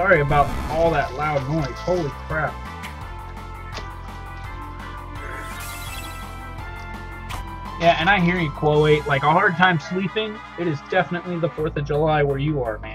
Sorry about all that loud noise. Holy crap. Yeah, and I hear you, Chloe. Like a hard time sleeping, it is definitely the 4th of July where you are, man.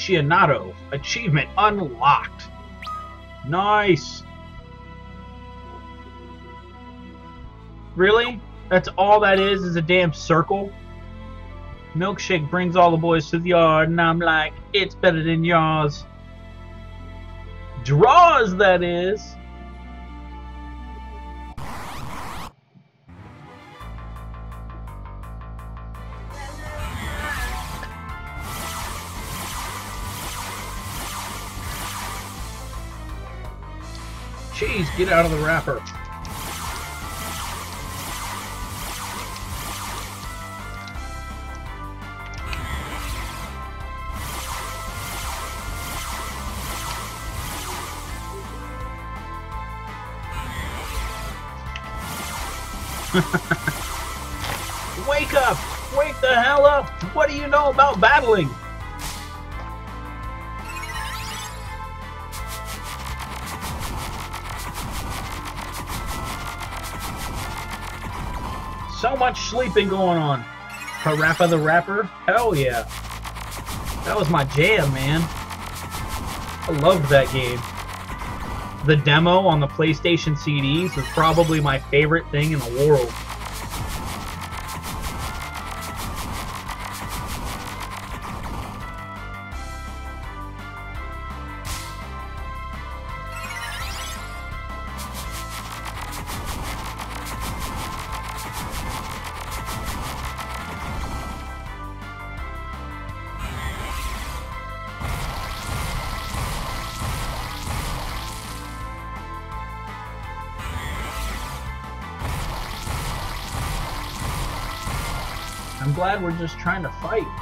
Aficionado. Achievement unlocked. Nice. Really? That's all that is, is a damn circle? Milkshake brings all the boys to the yard, and I'm like, it's better than yours. Draws, that is. Get out of the wrapper. Wake up! Wake the hell up! What do you know about battling? So much sleeping going on. Parappa the Rapper? Hell yeah. That was my jam, man. I loved that game. The demo on the PlayStation CDs was probably my favorite thing in the world. Just trying to fight.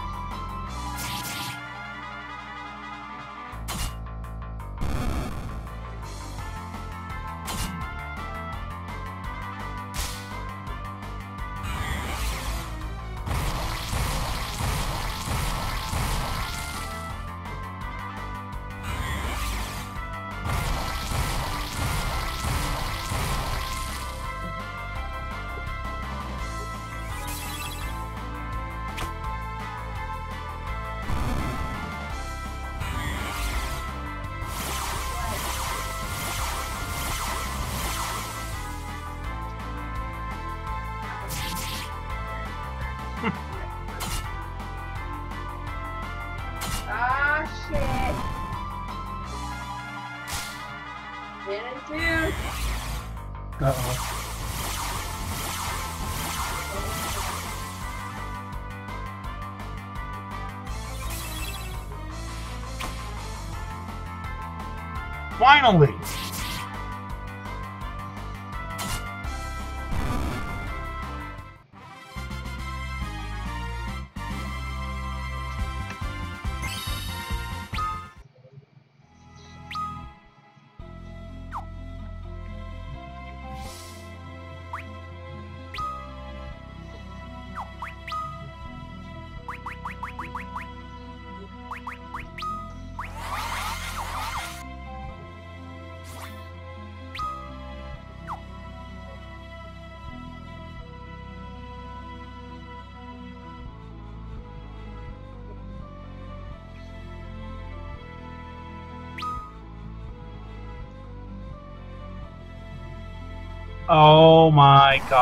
Finally!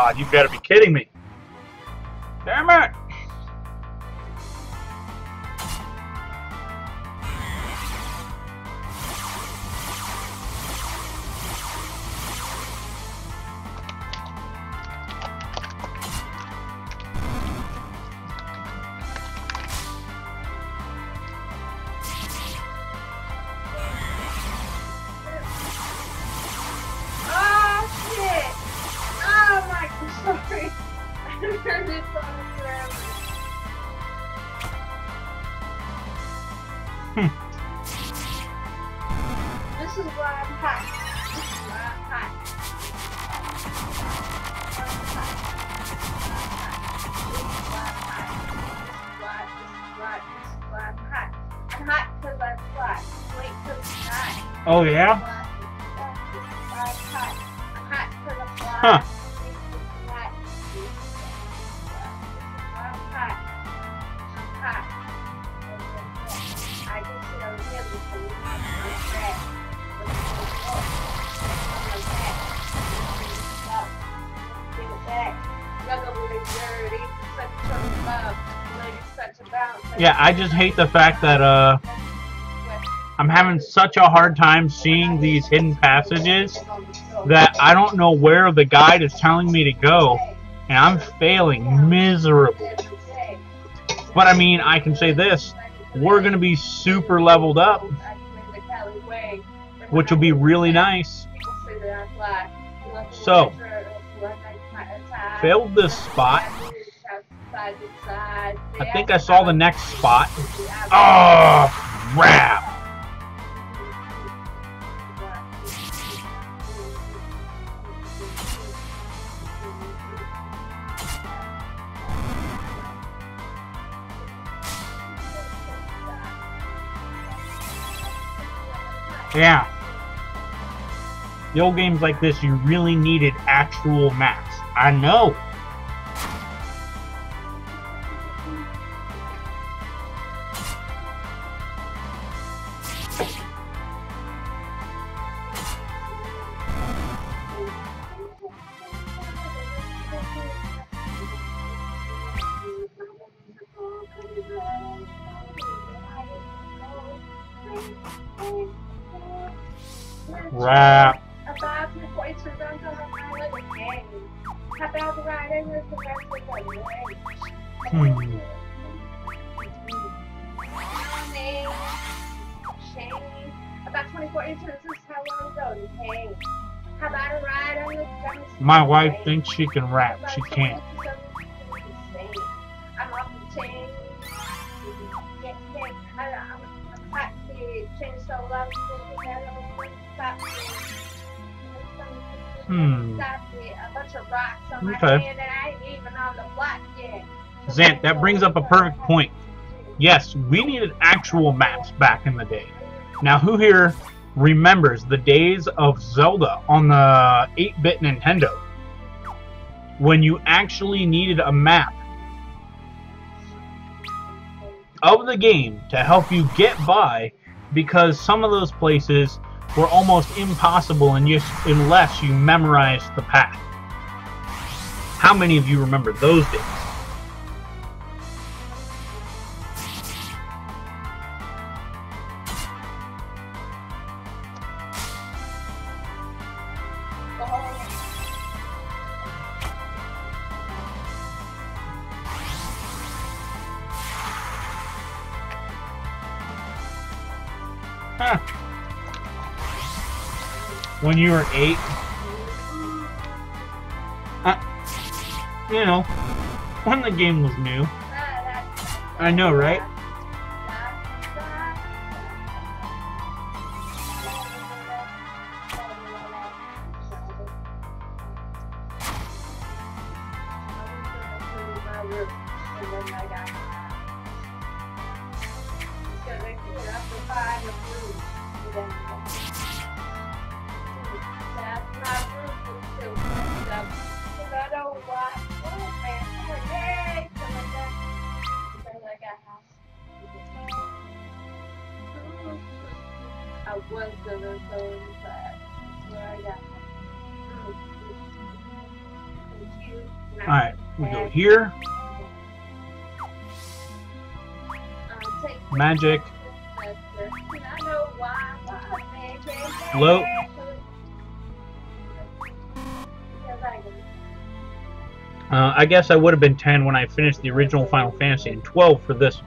God, you better be kidding me. I just hate the fact that uh I'm having such a hard time seeing these hidden passages that I don't know where the guide is telling me to go, and I'm failing miserably. But I mean, I can say this: we're gonna be super leveled up, which will be really nice. So, Failed this spot. Think I saw the next spot. Ah, oh, crap! Yeah. The old games like this, you really needed actual maps. I know. How about the rider with the rest of the way? Hmm. Shane. Shane. About 24 inches is how long ago, hey. How about a ride on the My wife thinks she can rap. She can't. I'm off the chain. Yes, yes. I- I'm I'm hot kid. Chain so low. Stop Hmm. Stop it. A bunch of rocks on my Okay. hand and I ain't even on the block yet. Zant, that brings up a perfect point. Yes, we needed actual maps back in the day. Now, who here remembers the days of Zelda on the 8 bit Nintendo? When you actually needed a map of the game to help you get by because some of those places were almost impossible unless you memorized the path. How many of you remember those days? When you were eight, uh, you know, when the game was new. I know, right? Here, magic, Float. Uh, I guess I would have been 10 when I finished the original Final Fantasy and 12 for this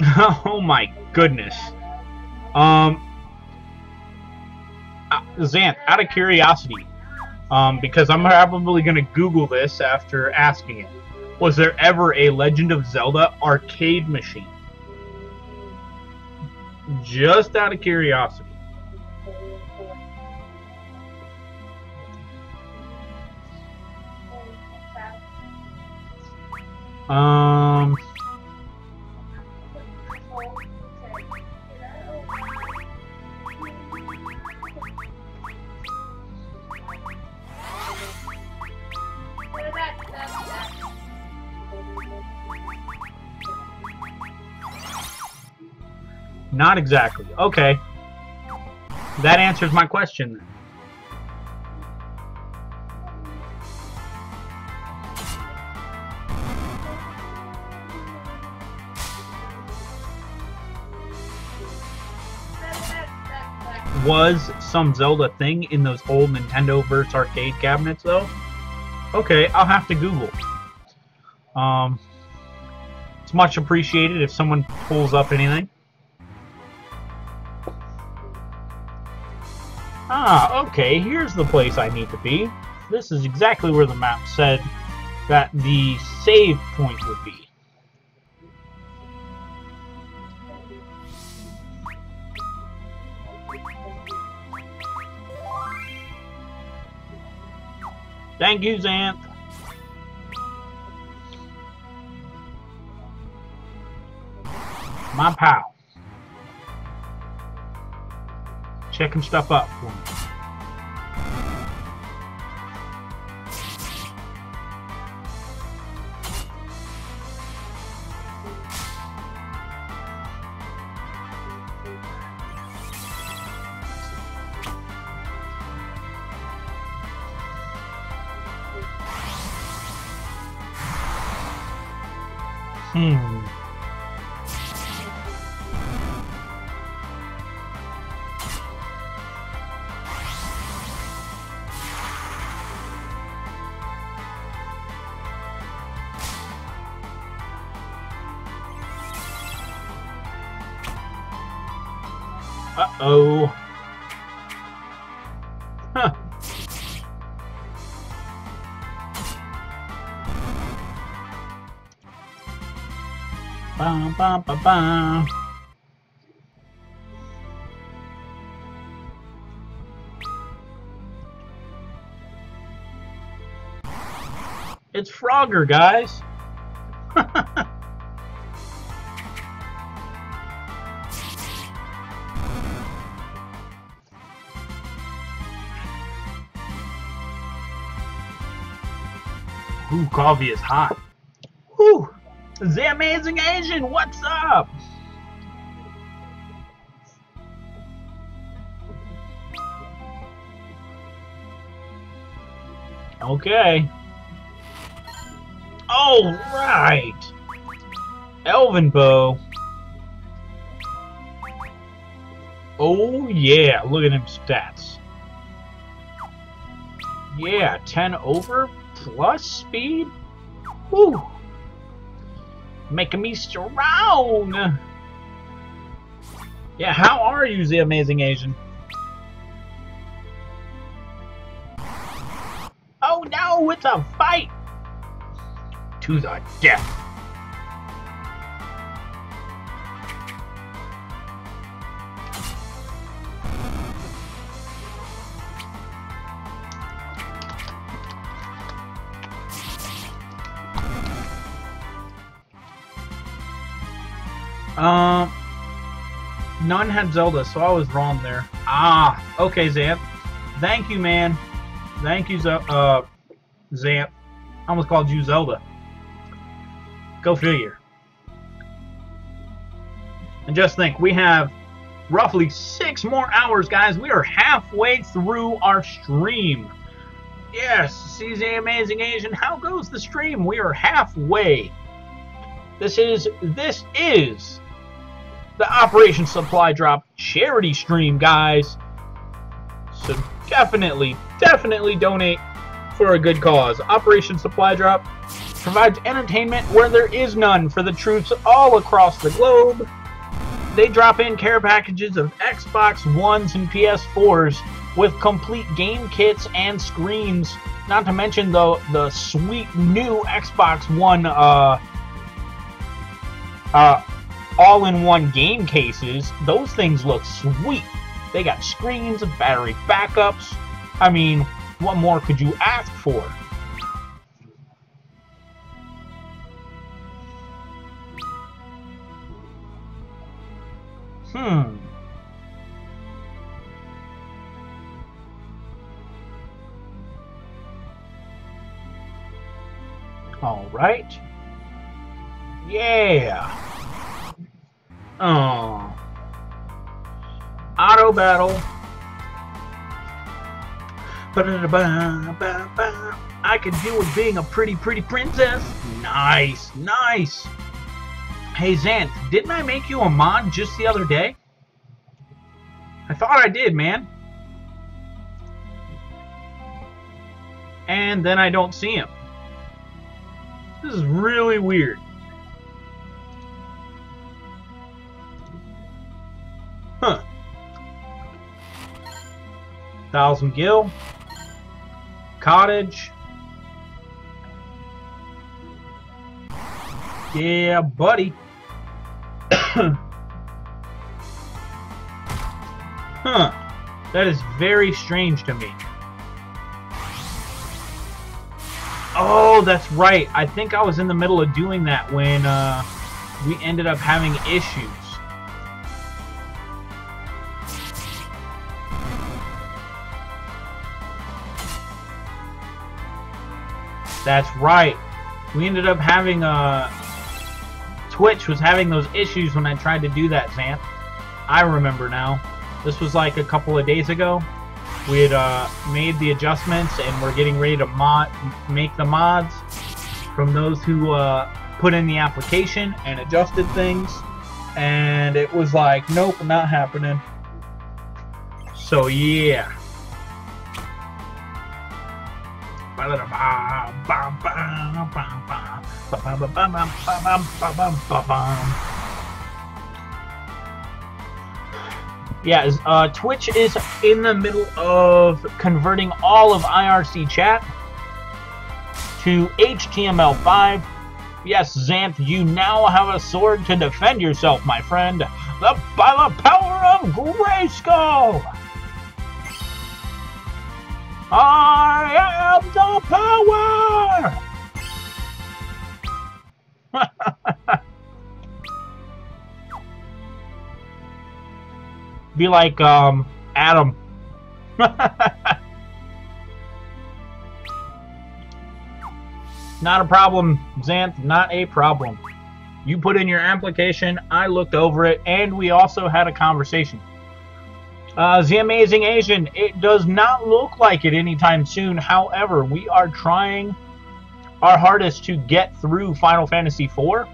oh my goodness. Um, uh, Xanth, out of curiosity, um, because I'm probably going to Google this after asking it, was there ever a Legend of Zelda arcade machine? Just out of curiosity. Um, not exactly. Okay. That answers my question then. was some Zelda thing in those old Nintendo Verse arcade cabinets, though? Okay, I'll have to Google. Um, it's much appreciated if someone pulls up anything. Ah, okay, here's the place I need to be. This is exactly where the map said that the save point would be. Thank you, Xanth. My pal. Checking stuff up for me. It's Frogger, guys. Ooh, coffee is hot. The Amazing Asian, what's up? Okay. All right. Elven Bow. Oh yeah, look at him stats. Yeah, 10 over plus speed. Whew making me strong. Yeah, how are you, the amazing Asian? Oh no, it's a fight! To the death. Had Zelda, so I was wrong there. Ah, okay, Zamp. Thank you, man. Thank you, uh, Zamp. I almost called you Zelda. Go figure. And just think, we have roughly six more hours, guys. We are halfway through our stream. Yes, the amazing Asian. How goes the stream? We are halfway. This is this is the Operation Supply Drop charity stream, guys. So definitely, definitely donate for a good cause. Operation Supply Drop provides entertainment where there is none for the troops all across the globe. They drop in care packages of Xbox Ones and PS4s with complete game kits and screens. Not to mention the the sweet new Xbox One uh uh all-in-one game cases. Those things look sweet. They got screens, and battery backups. I mean, what more could you ask for? Hmm. All right. Yeah. Oh. Auto battle. I can deal with being a pretty, pretty princess. Nice, nice. Hey, Zant, didn't I make you a mod just the other day? I thought I did, man. And then I don't see him. This is really weird. Huh. Thousand Gil. Cottage. Yeah, buddy. huh. That is very strange to me. Oh, that's right. I think I was in the middle of doing that when uh, we ended up having issues. That's right. We ended up having uh Twitch was having those issues when I tried to do that, Zant. I remember now. This was like a couple of days ago. We had uh, made the adjustments and we're getting ready to mod make the mods from those who uh, put in the application and adjusted things. And it was like, nope, not happening. So yeah. Yeah, uh, Twitch is in the middle of converting all of IRC chat to HTML5. Yes, Xanth, you now have a sword to defend yourself, my friend. The, by the power of Grayskull! I am the power! Be like, um, Adam. not a problem, Xanth, not a problem. You put in your application, I looked over it, and we also had a conversation. Uh, the Amazing Asian, it does not look like it anytime soon. However, we are trying our hardest to get through Final Fantasy IV.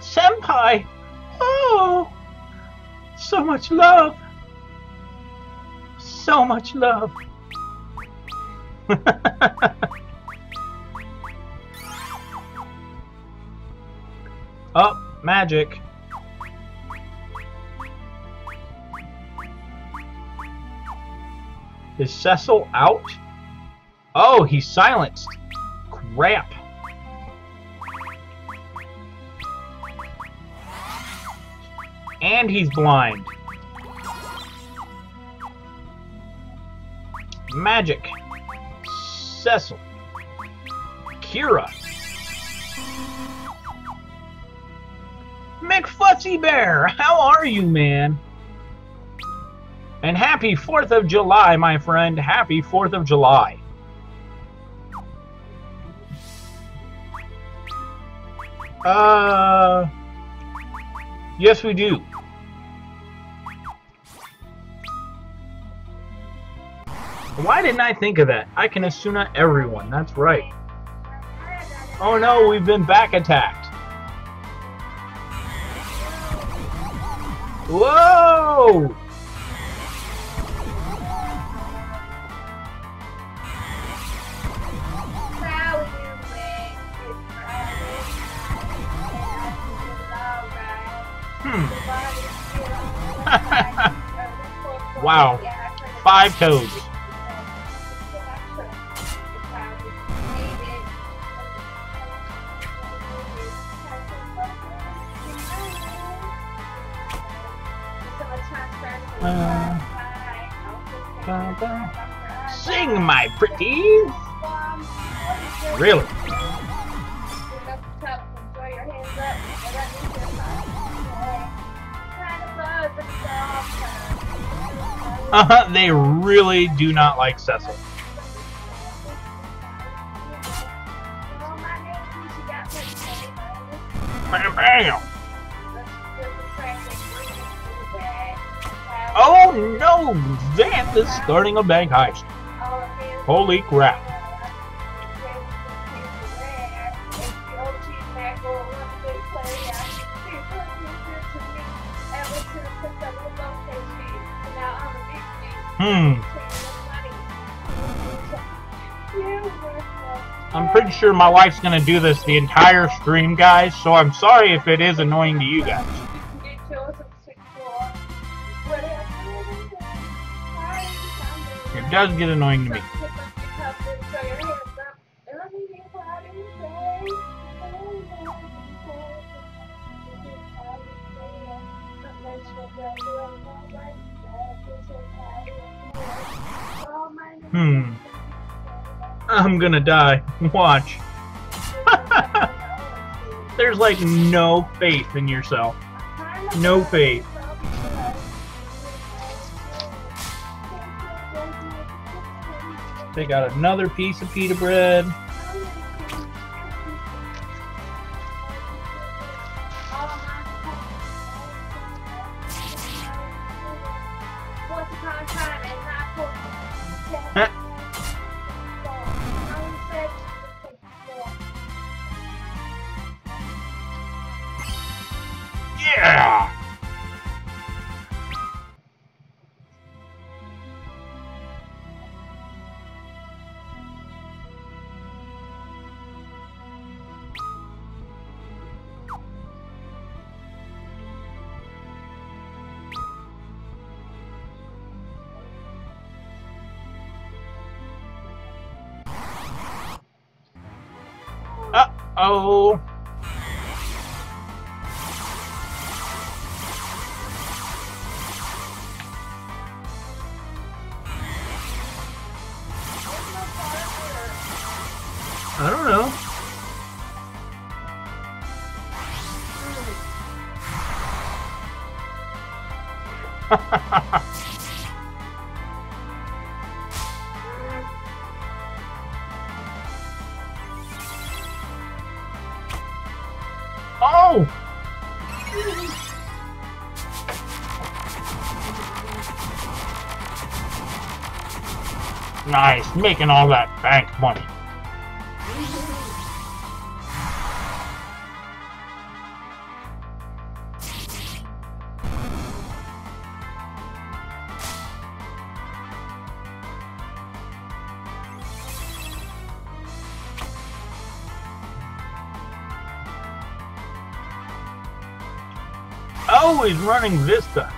Senpai! Oh! So much love! So much love! oh, magic. Is Cecil out? Oh, he's silenced. Crap. And he's blind. Magic. Cecil. Kira. McFuzzy Bear, how are you, man? And happy 4th of July, my friend. Happy 4th of July. Uh, yes, we do. Why didn't I think of that? I can Esuna everyone. That's right. Oh no, we've been back attacked. Whoa! Wow. Five toads. They really do not like Cecil. Bam, bam. Oh no! Xanth is starting a bank heist. Holy crap. Sure my wife's gonna do this the entire stream, guys, so I'm sorry if it is annoying to you guys. It does get annoying to me. I'm gonna die. Watch. There's like no faith in yourself. No faith. They got another piece of pita bread. Au! Making all that bank money. Oh, he's running Vista. Huh.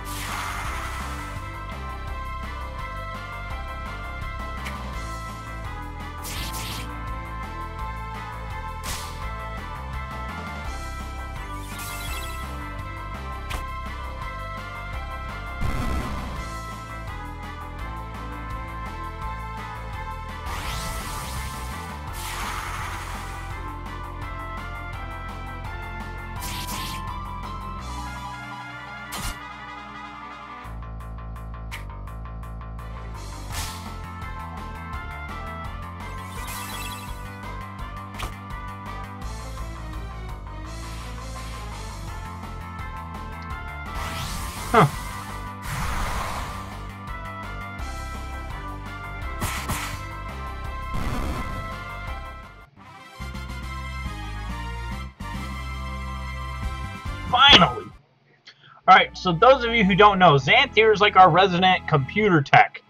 Alright, so those of you who don't know, Xanthier is like our resident computer tech.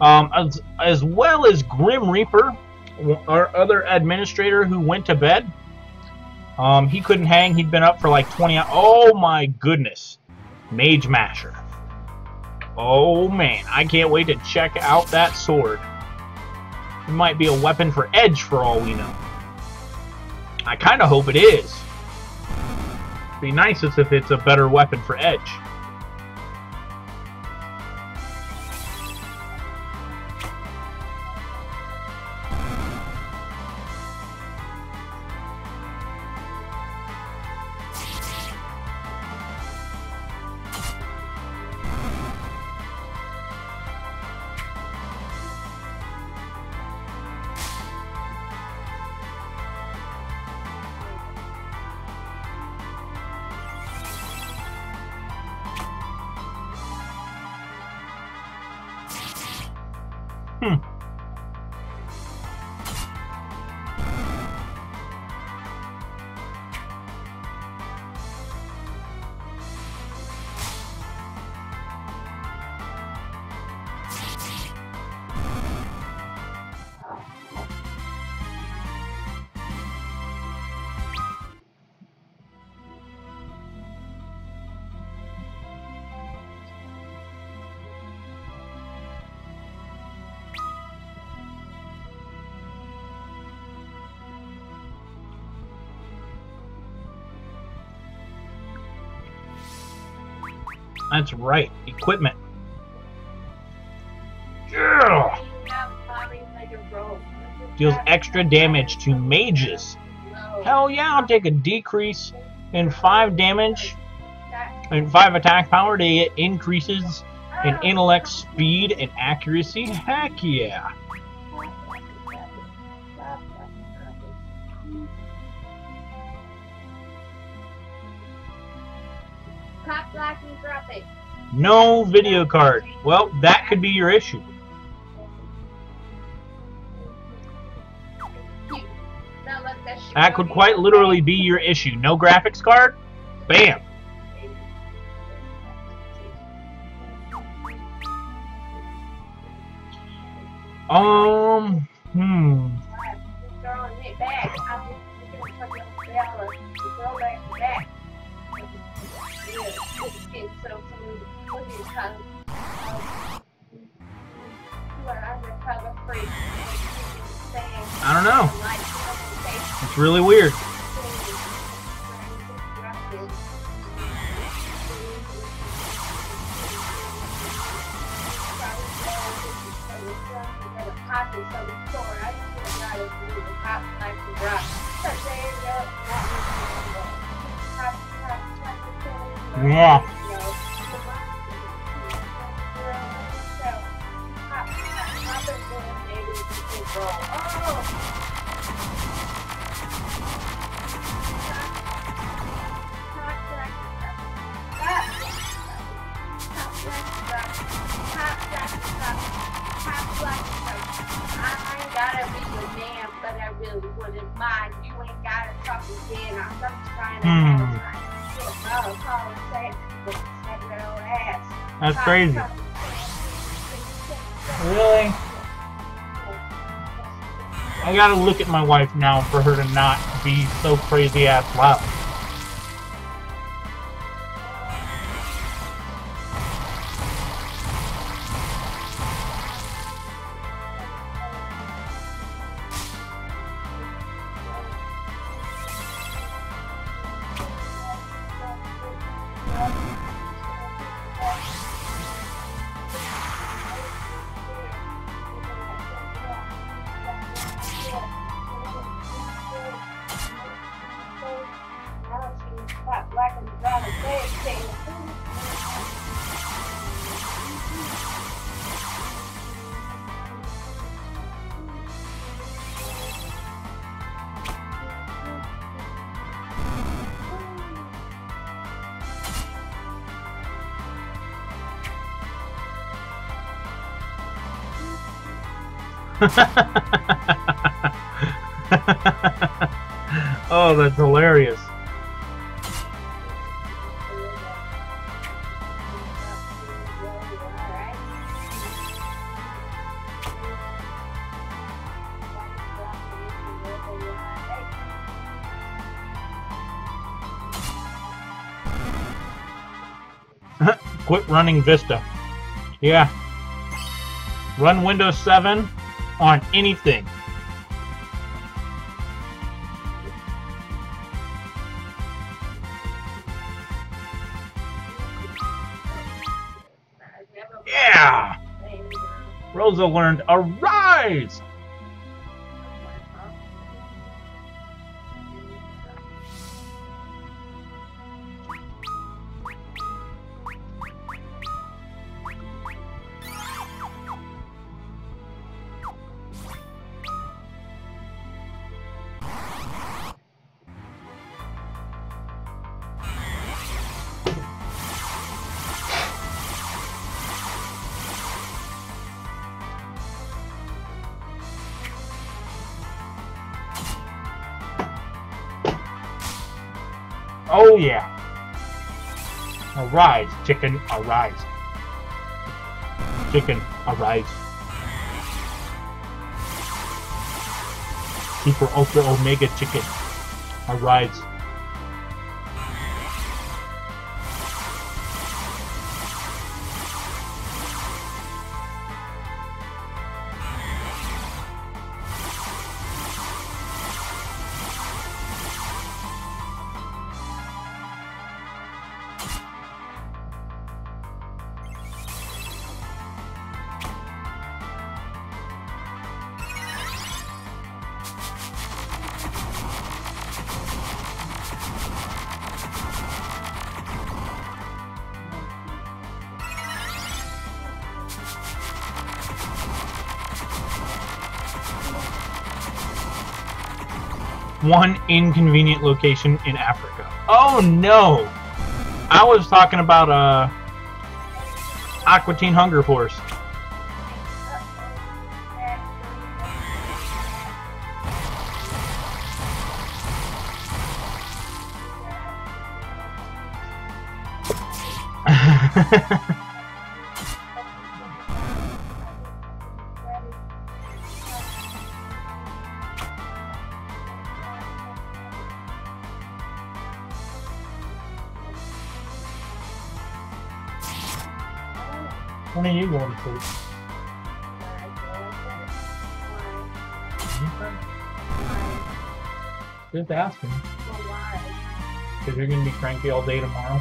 Um, as, as well as Grim Reaper, our other administrator who went to bed. Um, he couldn't hang. He'd been up for like 20 hours. Oh my goodness. Mage Masher. Oh man, I can't wait to check out that sword. It might be a weapon for Edge for all we know. I kind of hope it is. Be nice as if it's a better weapon for Edge. That's right. Equipment. Yeah. Deals extra damage to mages. Hell yeah, I'll take a decrease in 5 damage and 5 attack power to get increases in intellect, speed, and accuracy. Heck yeah. No video card. Well, that could be your issue. That could quite literally be your issue. No graphics card? Bam. Um, crazy. Really? I gotta look at my wife now for her to not be so crazy ass loud. oh, that's hilarious. Quit running Vista. Yeah. Run Windows 7 on anything. Yeah! Rosa learned Arise! Chicken, arise. Chicken, arise. Super Ultra Omega Chicken, arise. Inconvenient location in Africa. Oh no! I was talking about uh Aqua Teen Hunger Force. Are you going to sleep? Just asking. Because you're going to be cranky all day tomorrow.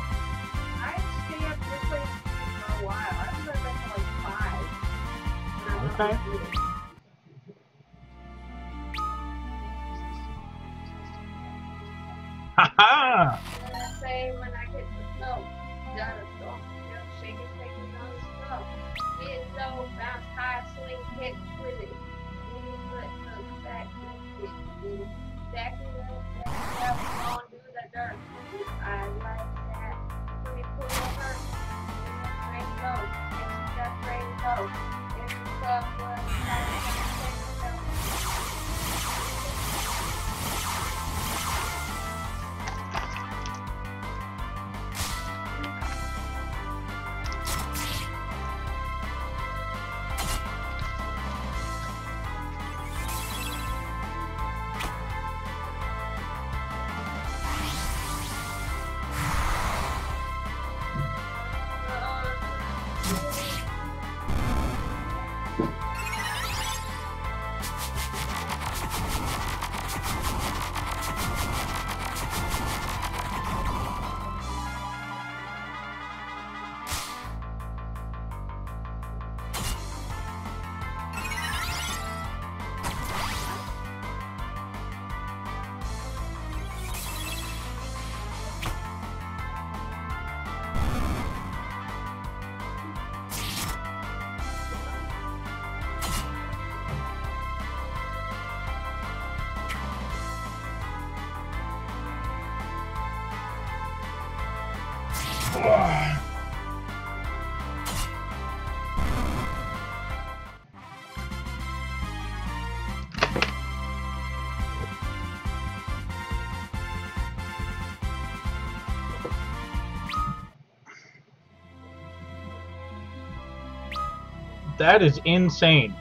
That is insane.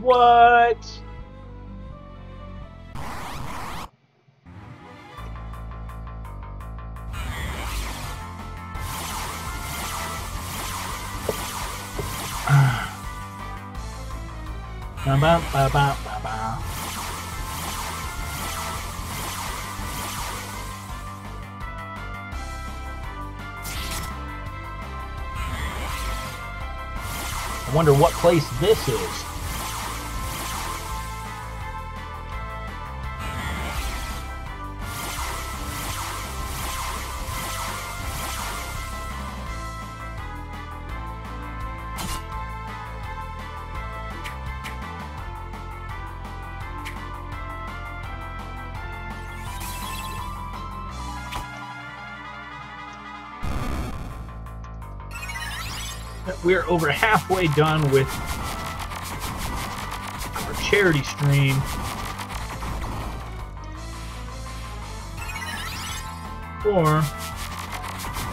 What? Ba ba ba wonder what place this is. We're over halfway done with our charity stream. For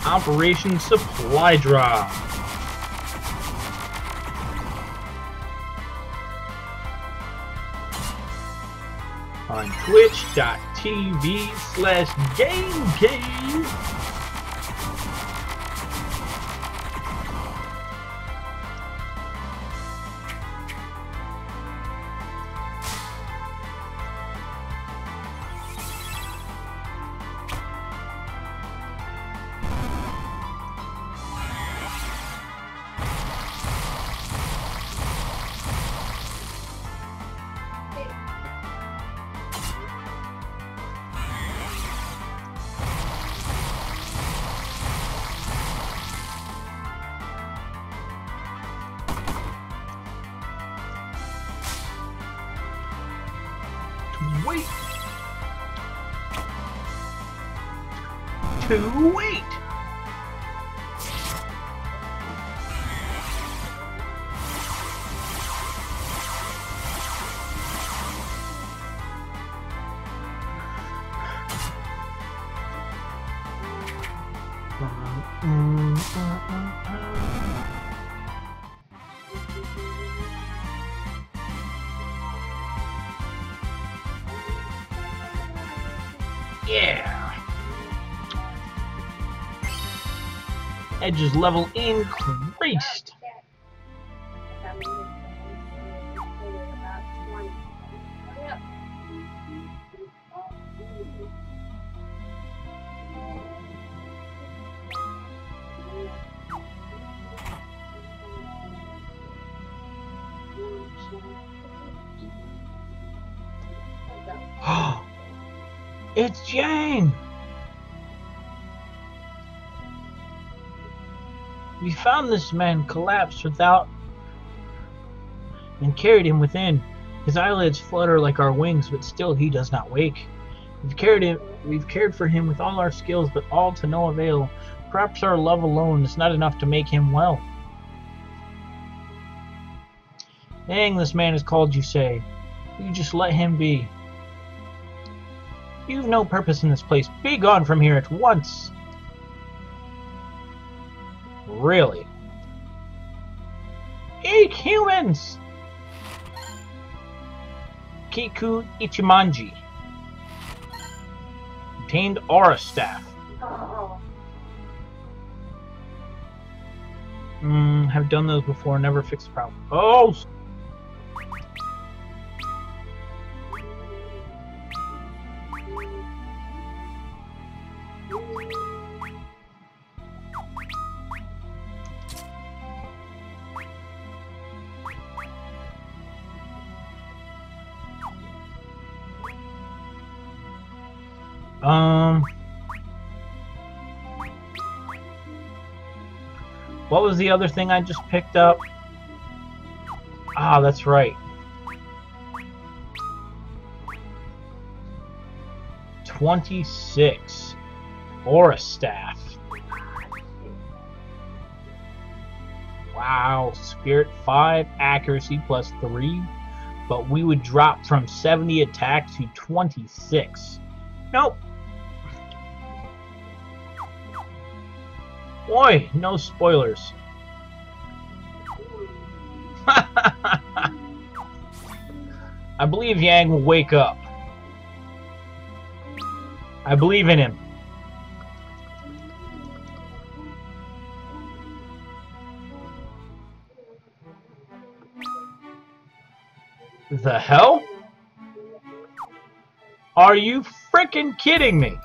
Operation Supply Drop. On twitch.tv slash gam3k3y. Yeah. Edge's level increased. Found this man collapsed without and carried him within. His eyelids flutter like our wings, but still he does not wake. We've carried him we've cared for him with all our skills, but all to no avail. Perhaps our love alone is not enough to make him well. Yang, this man is called, you say. You just let him be. You've no purpose in this place. Be gone from here at once. Really? Eek, humans! Kiku Ichimonji. Obtained Aura Staff. Hmm, have done those before, never fixed the problem. Oh! The other thing I just picked up? Ah, that's right. Twenty-six. Aura staff. Wow. Spirit five, accuracy plus three. But we would drop from 70 attack to 26. Nope. Boy, no spoilers. Believe Yang will wake up. I believe in him. The hell? Are you freaking kidding me?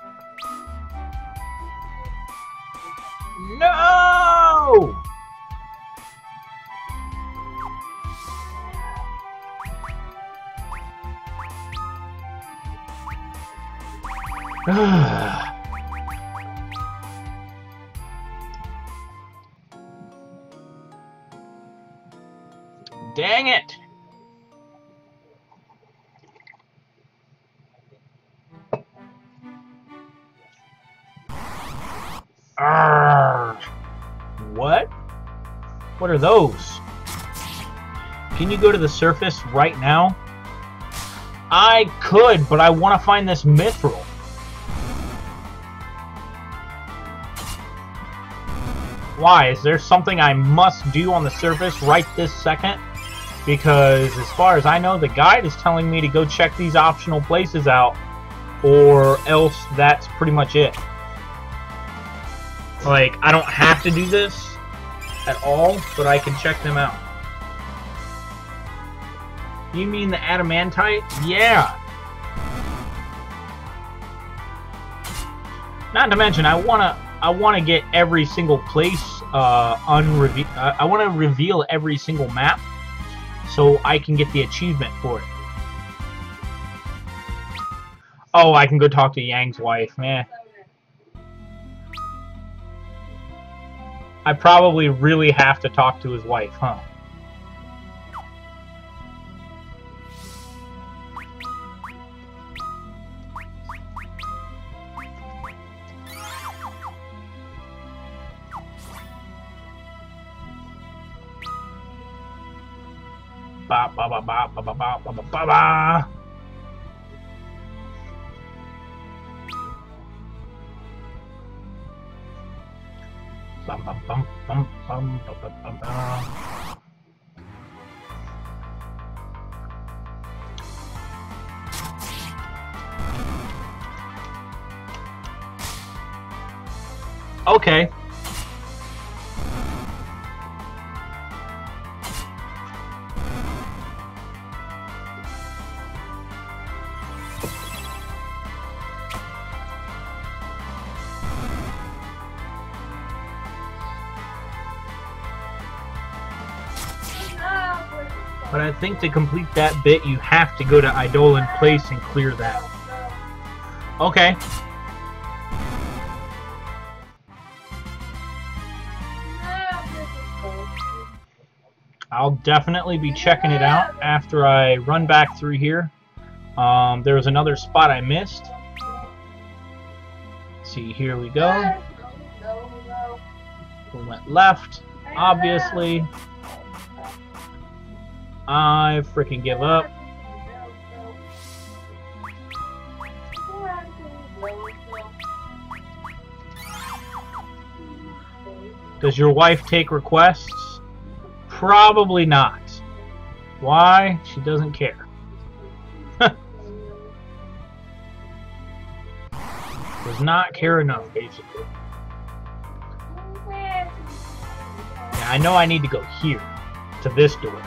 Are those? Can you go to the surface right now? I could, but I want to find this mithril. Why? Is there something I must do on the surface right this second? Because as far as I know, the guide is telling me to go check these optional places out, or else that's pretty much it. Like, I don't have to do this at all, but I can check them out. You mean the adamantite? Yeah. Not to mention, I wanna, I wanna get every single place uh, unreve- uh, I wanna reveal every single map, so I can get the achievement for it. Oh, I can go talk to Yang's wife, man. I probably really have to talk to his wife, huh? ba ba ba ba ba ba ba ba ba ba Bum bum bum bum bum bum bum bum bum. Okay. Think to complete that bit, you have to go to Eidolon Place and clear that. Okay. I'll definitely be checking it out after I run back through here. Um, there was another spot I missed. see, here we go. We went left, obviously. I freaking give up. Does your wife take requests? Probably not. Why? She doesn't care. Does not care enough, basically. Yeah, I know I need to go here, to this door.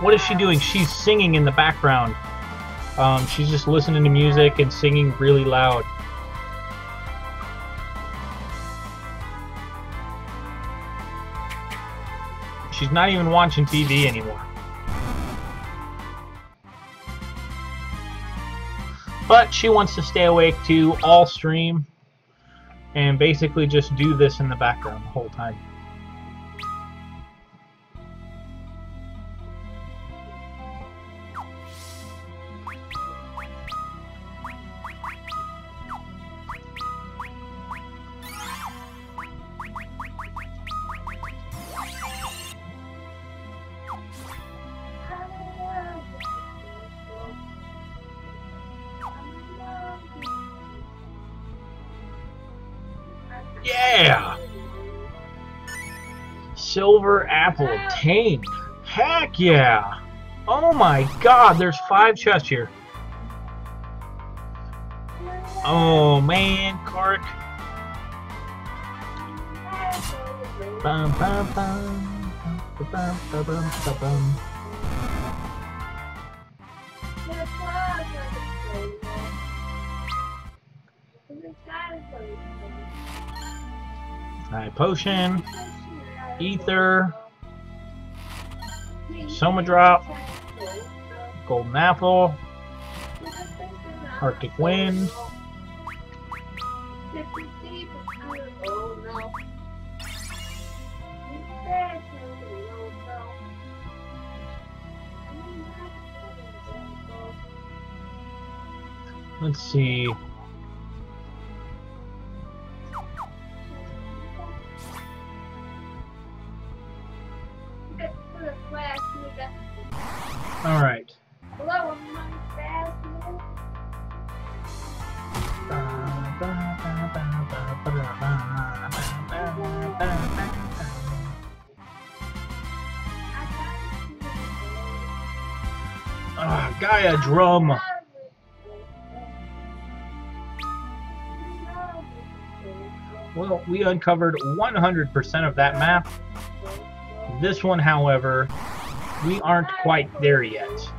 What is she doing? She's singing in the background. Um, she's just listening to music and singing really loud. She's not even watching TV anymore. But she wants to stay awake to all stream and basically just do this in the background the whole time. silver apple obtained. Heck yeah! Oh my god, there's five chests here. Oh man, Cork. Bum, bum, bum, High potion ether, Soma drop, golden apple, Arctic wind. Let's see. Drum. Well, we uncovered 100% of that map. This one, however, we aren't quite there yet.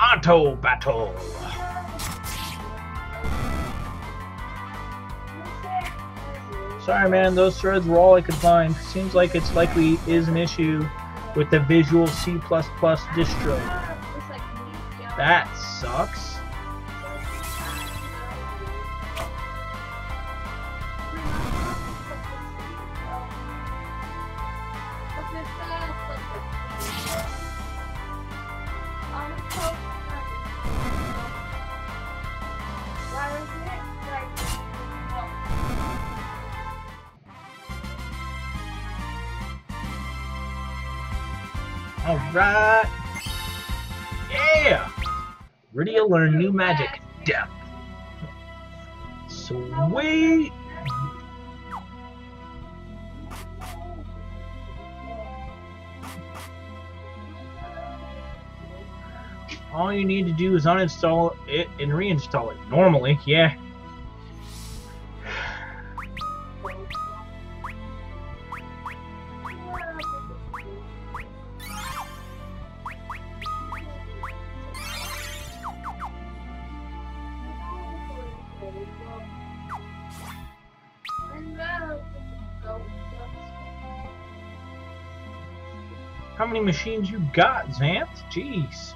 Auto battle. Sorry, man. Those threads were all I could find. Seems like it's likely is an issue with the Visual C++ distro. That sucks. Learn new magic. Depth. Sweet! All you need to do is uninstall it and reinstall it. Normally, yeah. Machines you got, Xanth? Jeez.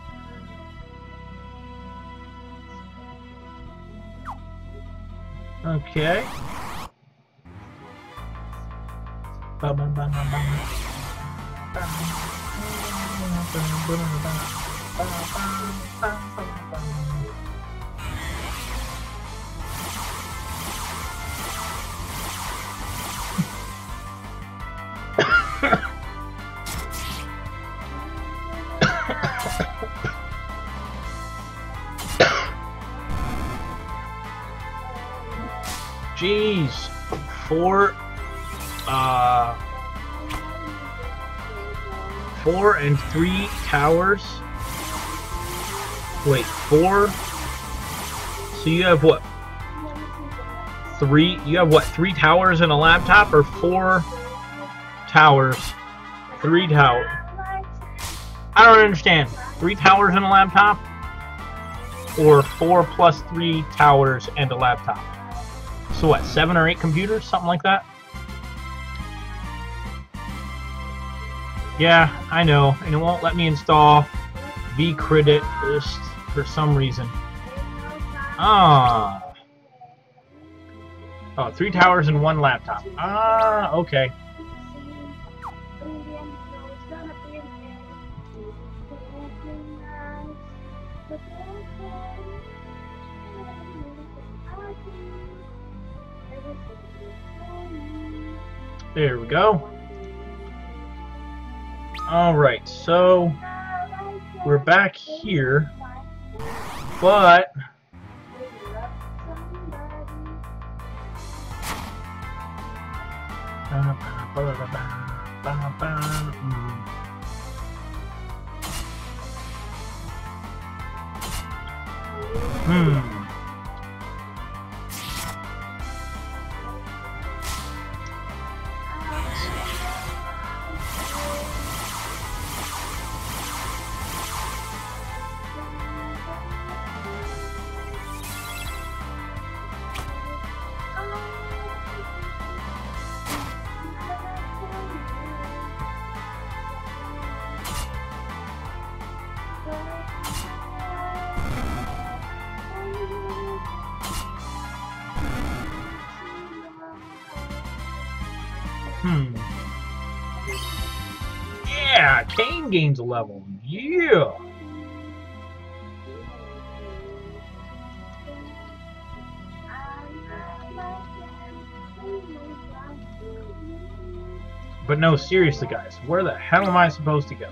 Okay. Four uh four and three towers. Wait, four so you have what? Three you have what, three towers and a laptop or four towers? Three towers. I don't understand. Three towers and a laptop? Or four plus three towers and a laptop? So what, seven or eight computers? Something like that? Yeah, I know. And it won't let me install vcredist for some reason. Ah. Oh, three towers and one laptop. Ah, okay. There we go. Alright, so we're back here, but Hmm. A level. Yeah. But no, seriously, guys, where the hell am I supposed to go?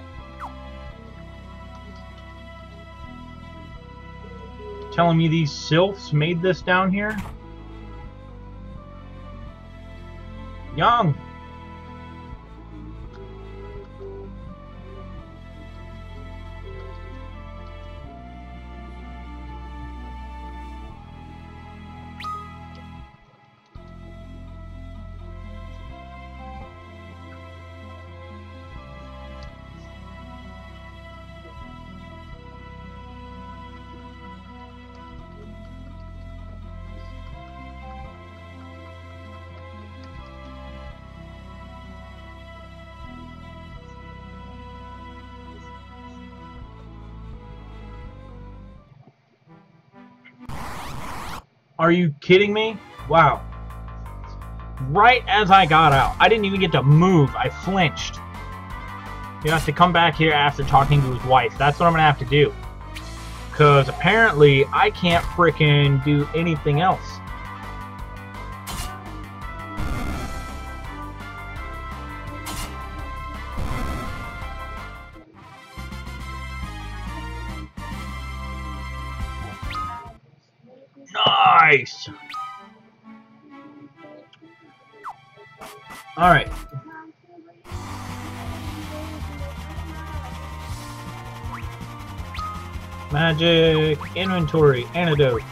Telling me these sylphs made this down here? Young. Are you kidding me? Wow. Right as I got out. I didn't even get to move. I flinched. You have to come back here after talking to his wife. That's what I'm going to have to do. Because apparently I can't frickin' do anything else. Nice! Alright. Magic, inventory, antidote.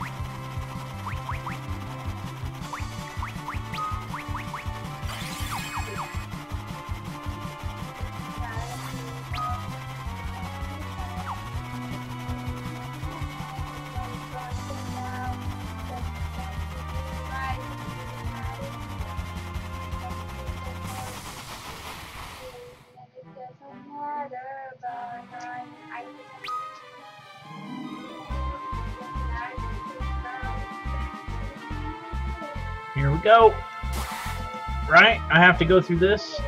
Have to go through this.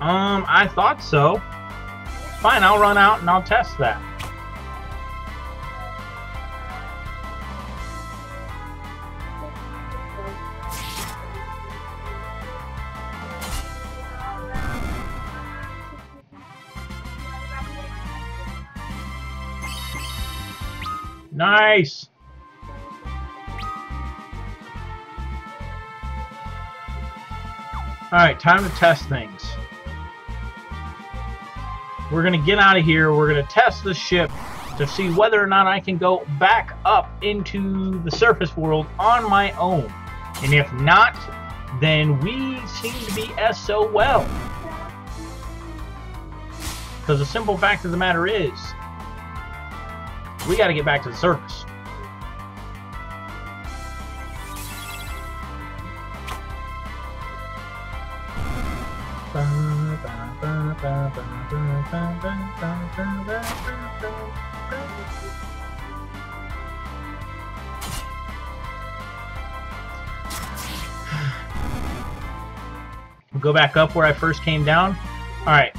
Um, I thought so. Fine, I'll run out and I'll test that. Alright, time to test things. We're going to get out of here. We're going to test the ship to see whether or not I can go back up into the surface world on my own. And if not, then we seem to be SOL. Because the simple fact of the matter is, we got to get back to the surface. Go back up where I first came down. Alright,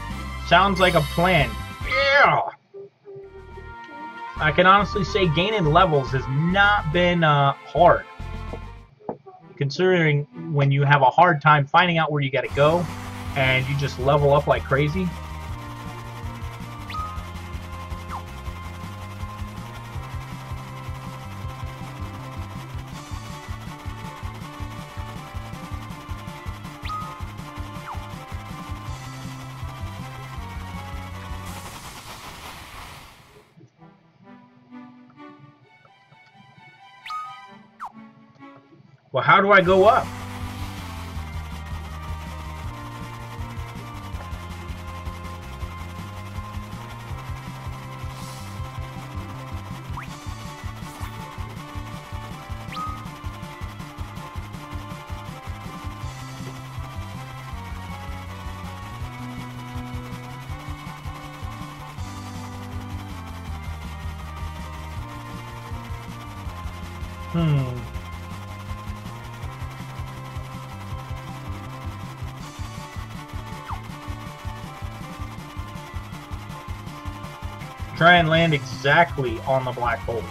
sounds like a plan. Yeah! I can honestly say gaining levels has not been uh, hard. Considering when you have a hard time finding out where you gotta go, and you just level up like crazy. Do I go up? Hmm. Try and land exactly on the black hole.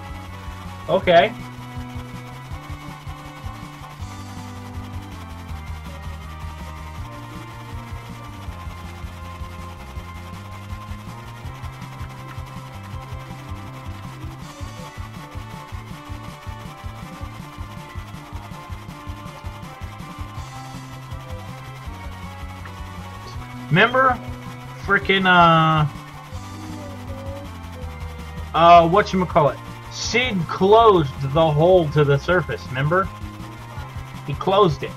Okay. Remember, freaking uh, uh, what you call it? Sid closed the hole to the surface. Remember? He closed it.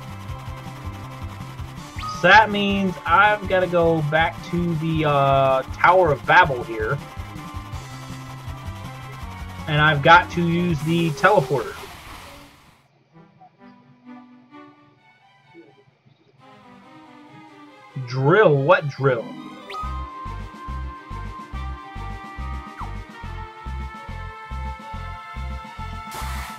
So that means I've got to go back to the uh, Tower of Babel here, and I've got to use the teleporter. Drill? What drill?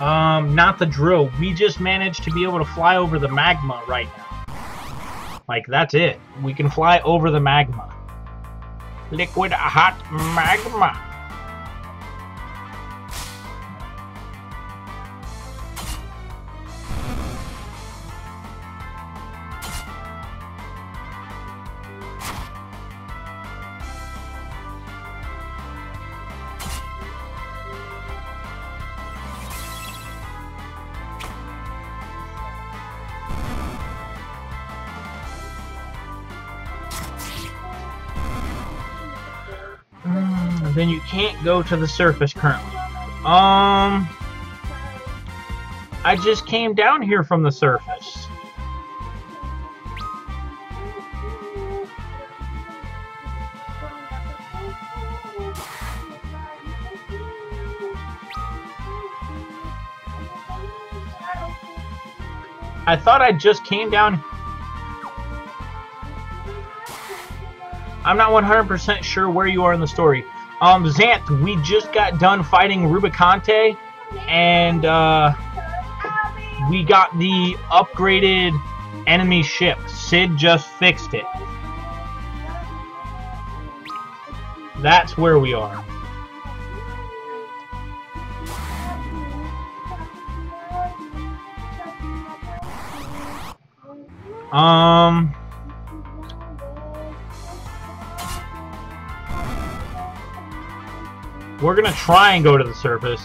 Um, not the drill. We just managed to be able to fly over the magma right now. Like, that's it. We can fly over the magma. Liquid hot magma. Go to the surface currently. Um, I just came down here from the surface. I thought I just came down. I'm not 100% sure where you are in the story. Um, Xanth, we just got done fighting Rubicante, and uh, we got the upgraded enemy ship. Sid just fixed it. That's where we are. Um, we're gonna try and go to the surface.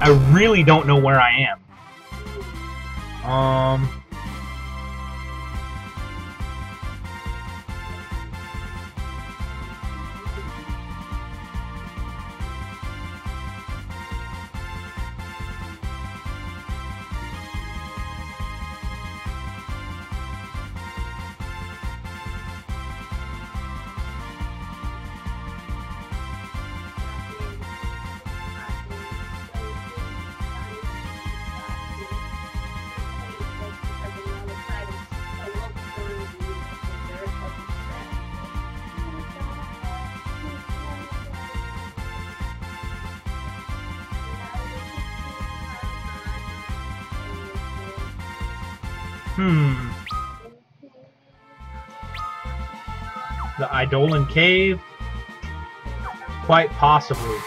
I really don't know where I am. Um. Hmm. The Eidolon Cave? Quite possibly.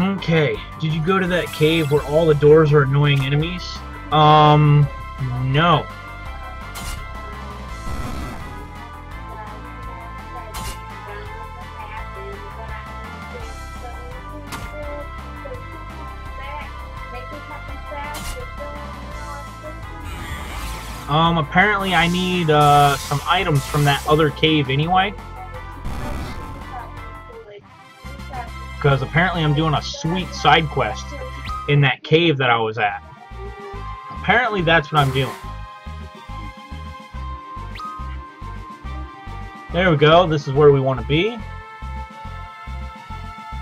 Okay, did you go to that cave where all the doors are annoying enemies? Um, no. Um, apparently I need, uh, some items from that other cave anyway. Because apparently I'm doing a sweet side quest in that cave that I was at. Apparently that's what I'm doing. There we go. This is where we want to be.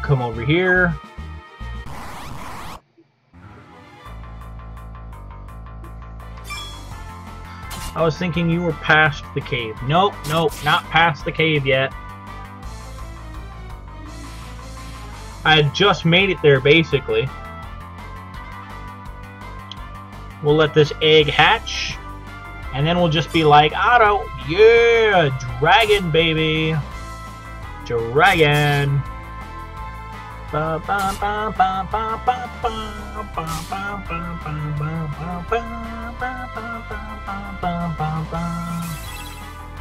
Come over here. I was thinking you were past the cave. Nope, nope, not past the cave yet. I had just made it there, basically. We'll let this egg hatch. And then we'll just be like, Otto, yeah, dragon, baby. Dragon.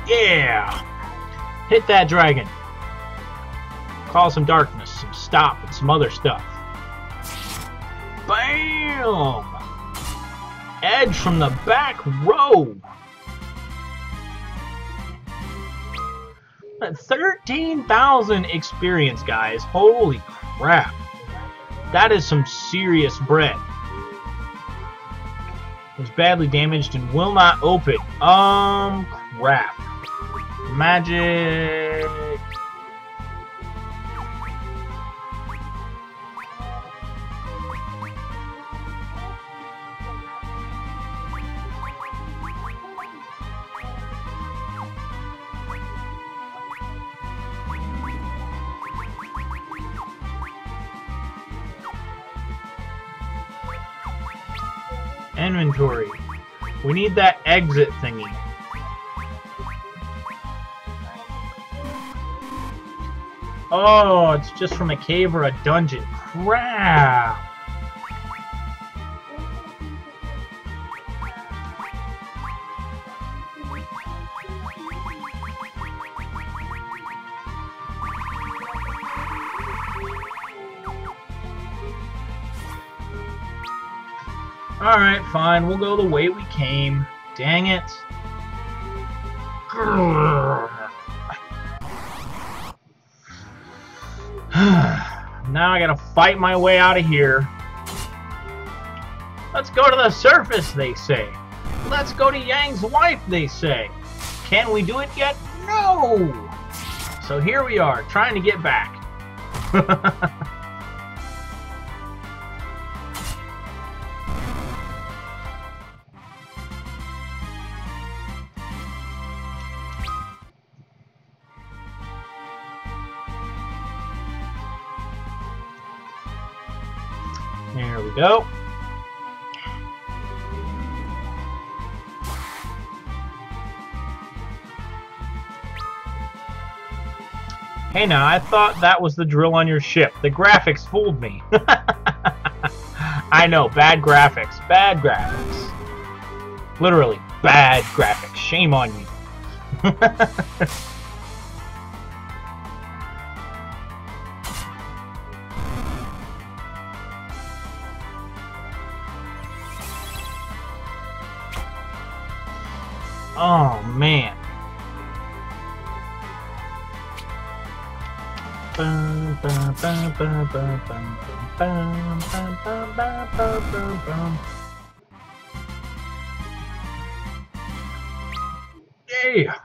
Yeah! Hit that dragon. Call some darkness, some stop, and some other stuff. Bam! Edge from the back row. 13,000 experience, guys. Holy crap. That is some serious bread. Was badly damaged and will not open. Um, crap. Magic. Inventory. We need that exit thingy. Oh, it's just from a cave or a dungeon. Crap! Fine. We'll go the way we came. Dang it. now I gotta fight my way out of here. Let's go to the surface, they say. Let's go to Yang's wife, they say. Can we do it yet? No! So here we are, trying to get back. Hey now, I thought that was the drill on your ship. The graphics fooled me. I know, bad graphics. Bad graphics. Literally, bad graphics. Shame on you. Oh, man. Yeah!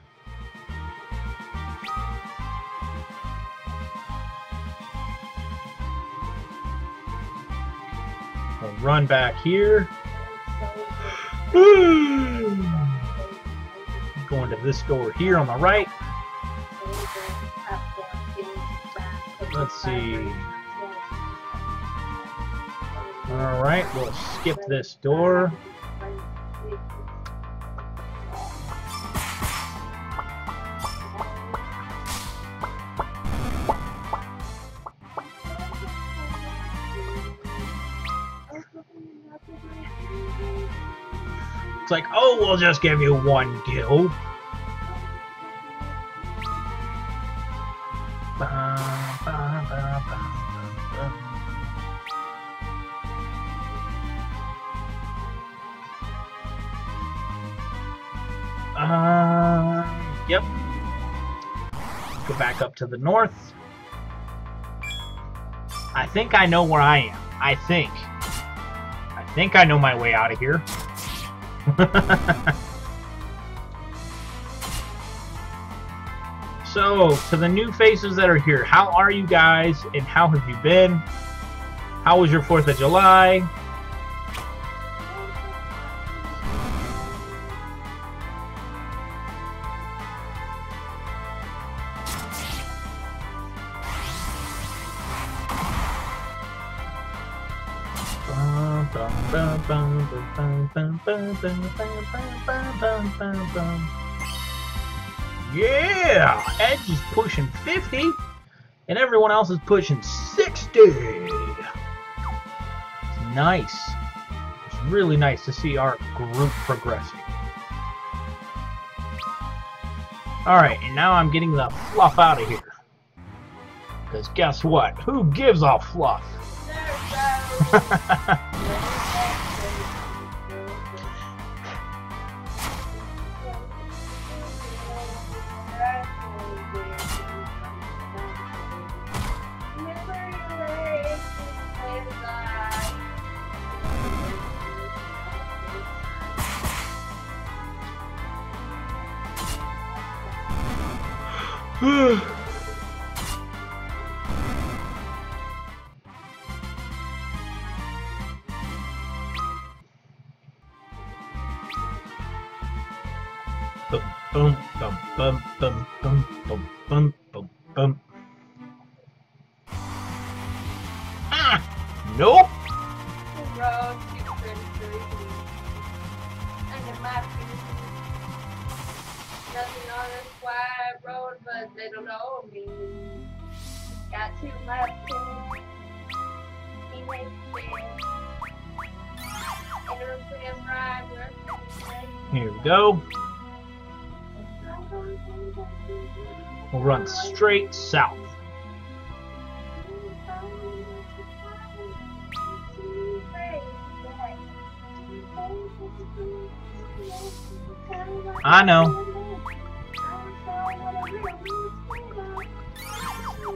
Run back here. Going to this door here on the right. Let's see. Alright, we'll skip this door. It's like, oh, we'll just give you one kill. Uh, yep. Go back up to the north. I think I know where I am. I think. I think I know my way out of here. so, to the new faces that are here, how are you guys and how have you been? How was your 4th of July? Yeah! Edge is pushing 50, and everyone else is pushing 60. It's nice. It's really nice to see our group progressing. Alright, and now I'm getting the fluff out of here. Because guess what? Who gives a fluff? Ha ha ha ha!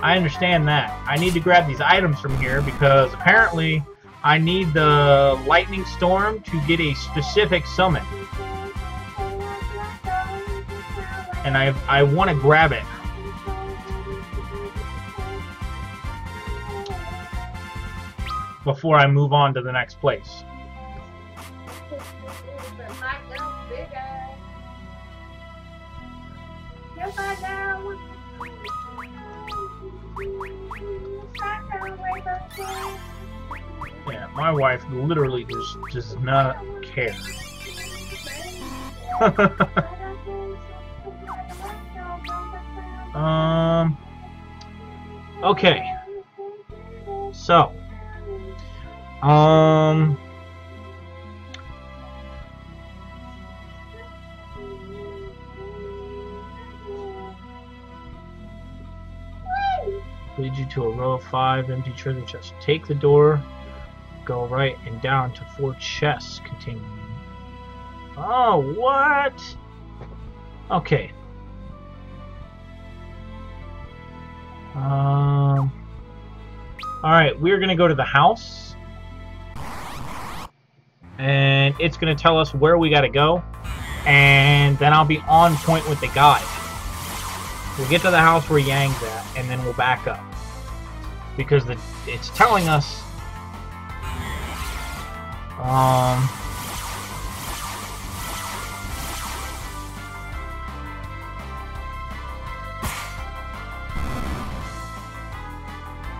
I understand that. I need to grab these items from here because apparently I need the lightning storm to get a specific summon. And I I want to grab it. Before I move on to the next place. Yeah, my wife literally just does not care. um. Okay. So. Um. Lead you to a row of five empty treasure chests. Take the door, go right and down to four chests containing. Oh, what? Okay. Um. All right, we're gonna go to the house, and it's gonna tell us where we gotta go, and then I'll be on point with the guide. We'll get to the house where Yang's at, and then we'll back up. Because the it's telling us um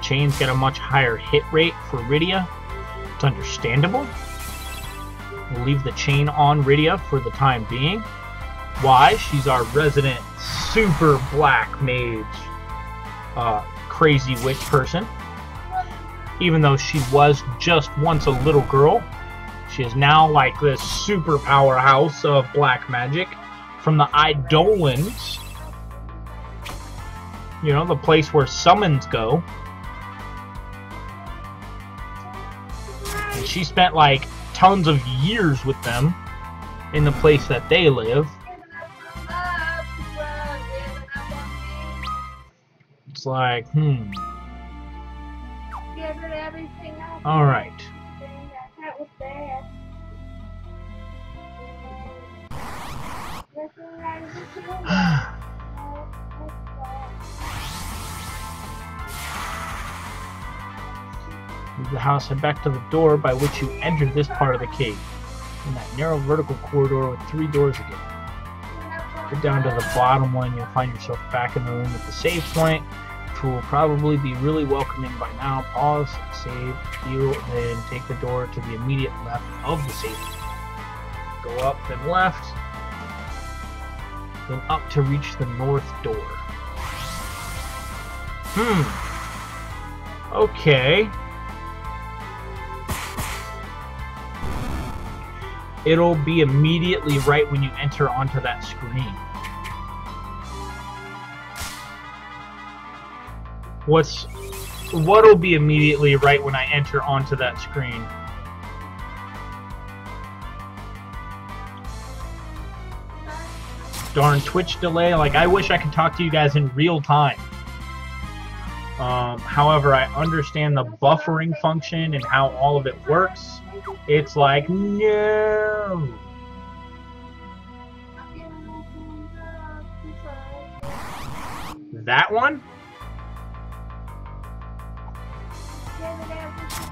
Chains get a much higher hit rate for Rydia. It's understandable. We'll leave the chain on Rydia for the time being. Why? She's our resident super black mage, uh, crazy witch person. Even though she was just once a little girl, she is now like this super powerhouse of black magic from the Eidolons. You know, the place where summons go. And she spent like tons of years with them in the place that they live. like, hmm. Everything. All right. Move the house and back to the door by which you entered this part of the cave. In that narrow vertical corridor with three doors again. Get down to the bottom one, you'll find yourself back in the room at the save point which will probably be really welcoming by now. Pause, save, heal, then take the door to the immediate left of the point. Go up, then left, then up to reach the north door. Hmm. Okay. It'll be immediately right when you enter onto that screen. What's what'll be immediately right when I enter onto that screen? darn Twitch delay. Like, I wish I could talk to you guys in real time. Um, however, I understand the buffering function and how all of it works. It's like, no. That one?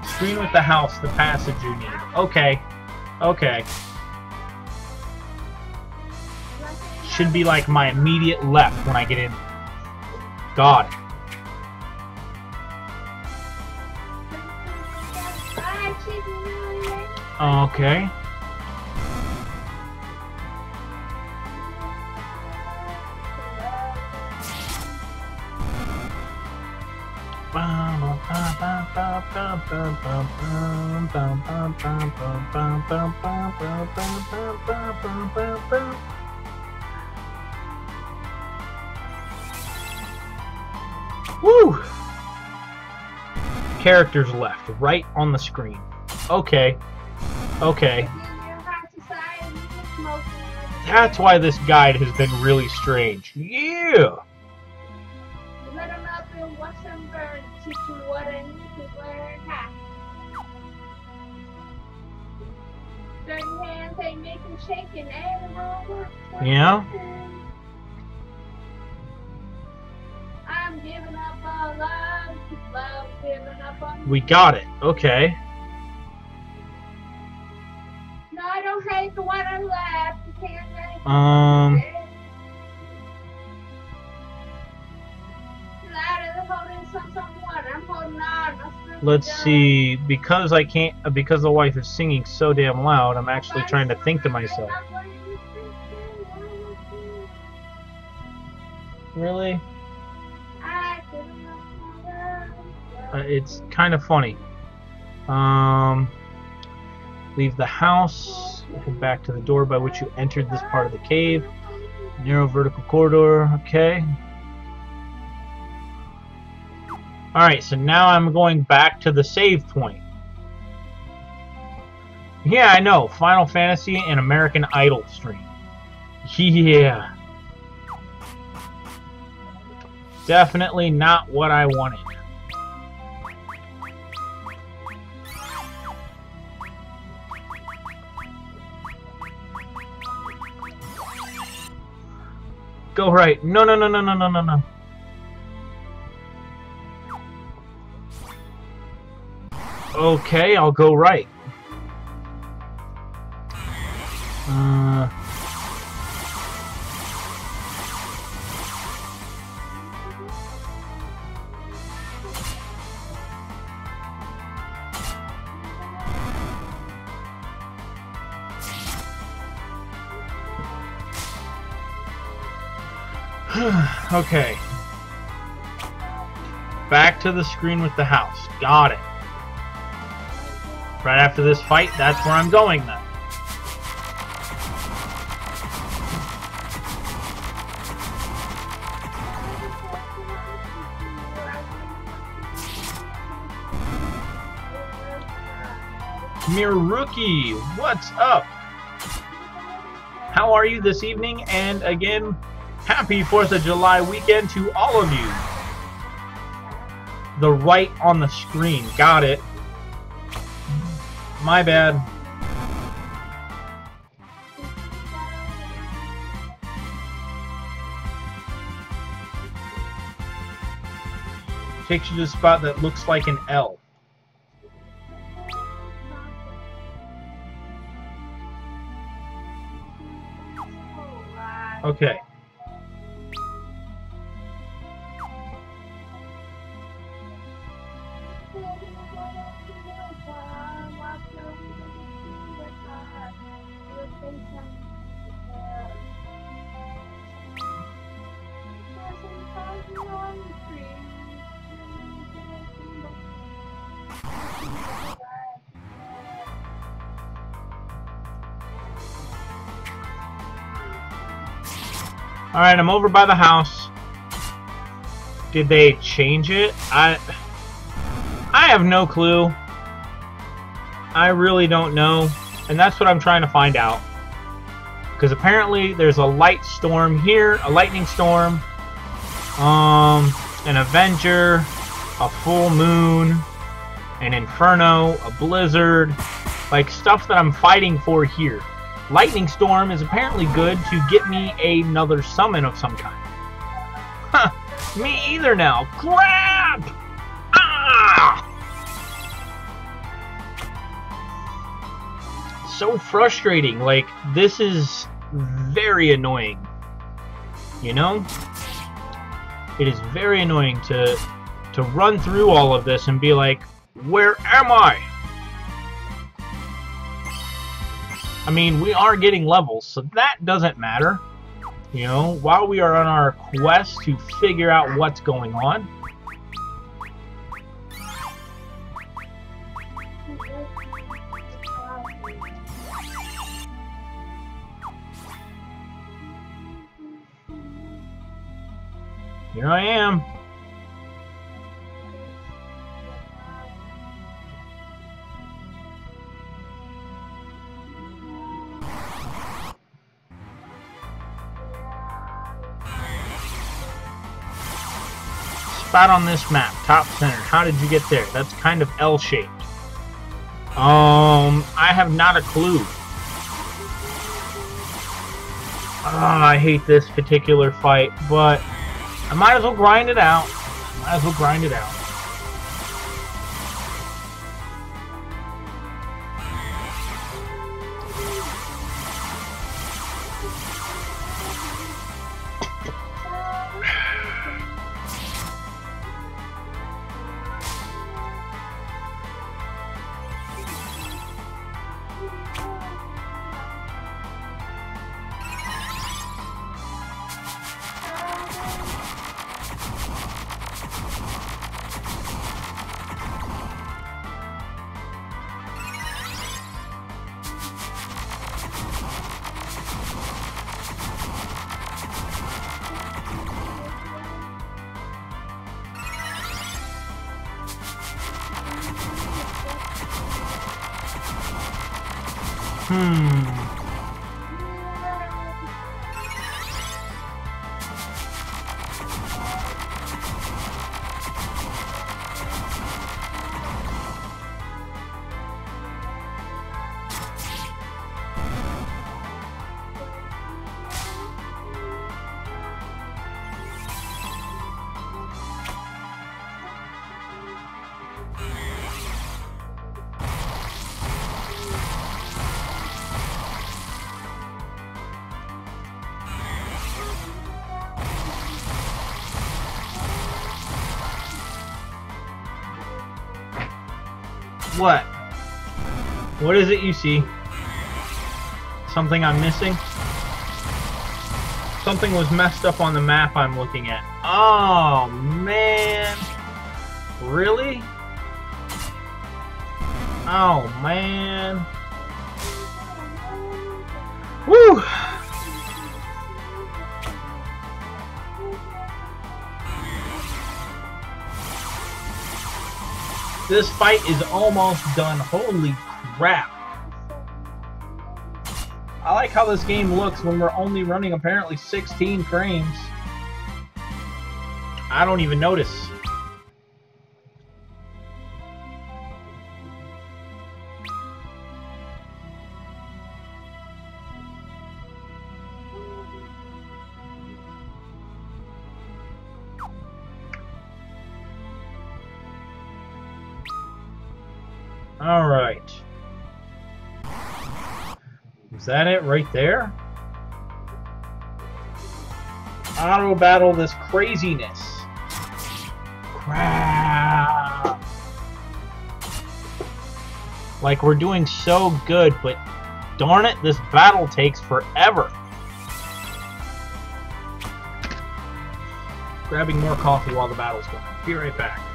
Screen with the house, the passage you need. Okay. Okay. should be like my immediate left when I get in. God. Okay. Uh, Woo! Characters left, right on the screen. Okay. Okay. That's why this guide has been really strange. Yeah! Certain hands they make him shake and animal. Yeah? I'm giving up on love. Love giving up on We got it. Okay. No, I don't hate the one I left. You can't let it Um, let's see. Because I can't, because the wife is singing so damn loud, I'm actually trying to think to myself. Really? Uh, it's kind of funny. Um, leave the house, head back to the door by which you entered this part of the cave. Narrow vertical corridor, okay. Alright, so now I'm going back to the save point. Yeah, I know. Final Fantasy and American Idol stream. Yeah. Definitely not what I wanted. Go right. No, no, no, no, no, no, no, no. Okay, I'll go right. Uh, okay. Back to the screen with the house. Got it. Right after this fight, that's where I'm going then. Miruki, what's up? How are you this evening? And again, happy 4th of July weekend to all of you. The right on the screen. Got it. My bad. Takes you to a spot that looks like an L. Okay. I'm over by the house. Did they change it? I I have no clue. I really don't know, and that's what I'm trying to find out. Because apparently there's a light storm here, a lightning storm, um, an Avenger, a full moon, an Inferno, a blizzard, like stuff that I'm fighting for here. Lightning Storm is apparently good to get me another summon of some kind. Huh, me either now. Crap! Ah! So frustrating. Like, this is very annoying. You know? It is very annoying to to run through all of this and be like, where am I? I mean, we are getting levels, so that doesn't matter. You know, while we are on our quest to figure out what's going on. Here I am. Spot on this map, top center. How did you get there? That's kind of L-shaped. Um, I have not a clue. Ah, I hate this particular fight, but I might as well grind it out. Might as well grind it out. What is it you see? Something I'm missing? Something was messed up on the map I'm looking at. Oh, man. Really? Oh, man. Woo! This fight is almost done. Holy crap. I like how this game looks when we're only running apparently 16 frames. I don't even notice. All right that it right there? Auto battle this craziness. Crap. Like we're doing so good, but darn it, this battle takes forever. Grabbing more coffee while the battle's going. Be right back.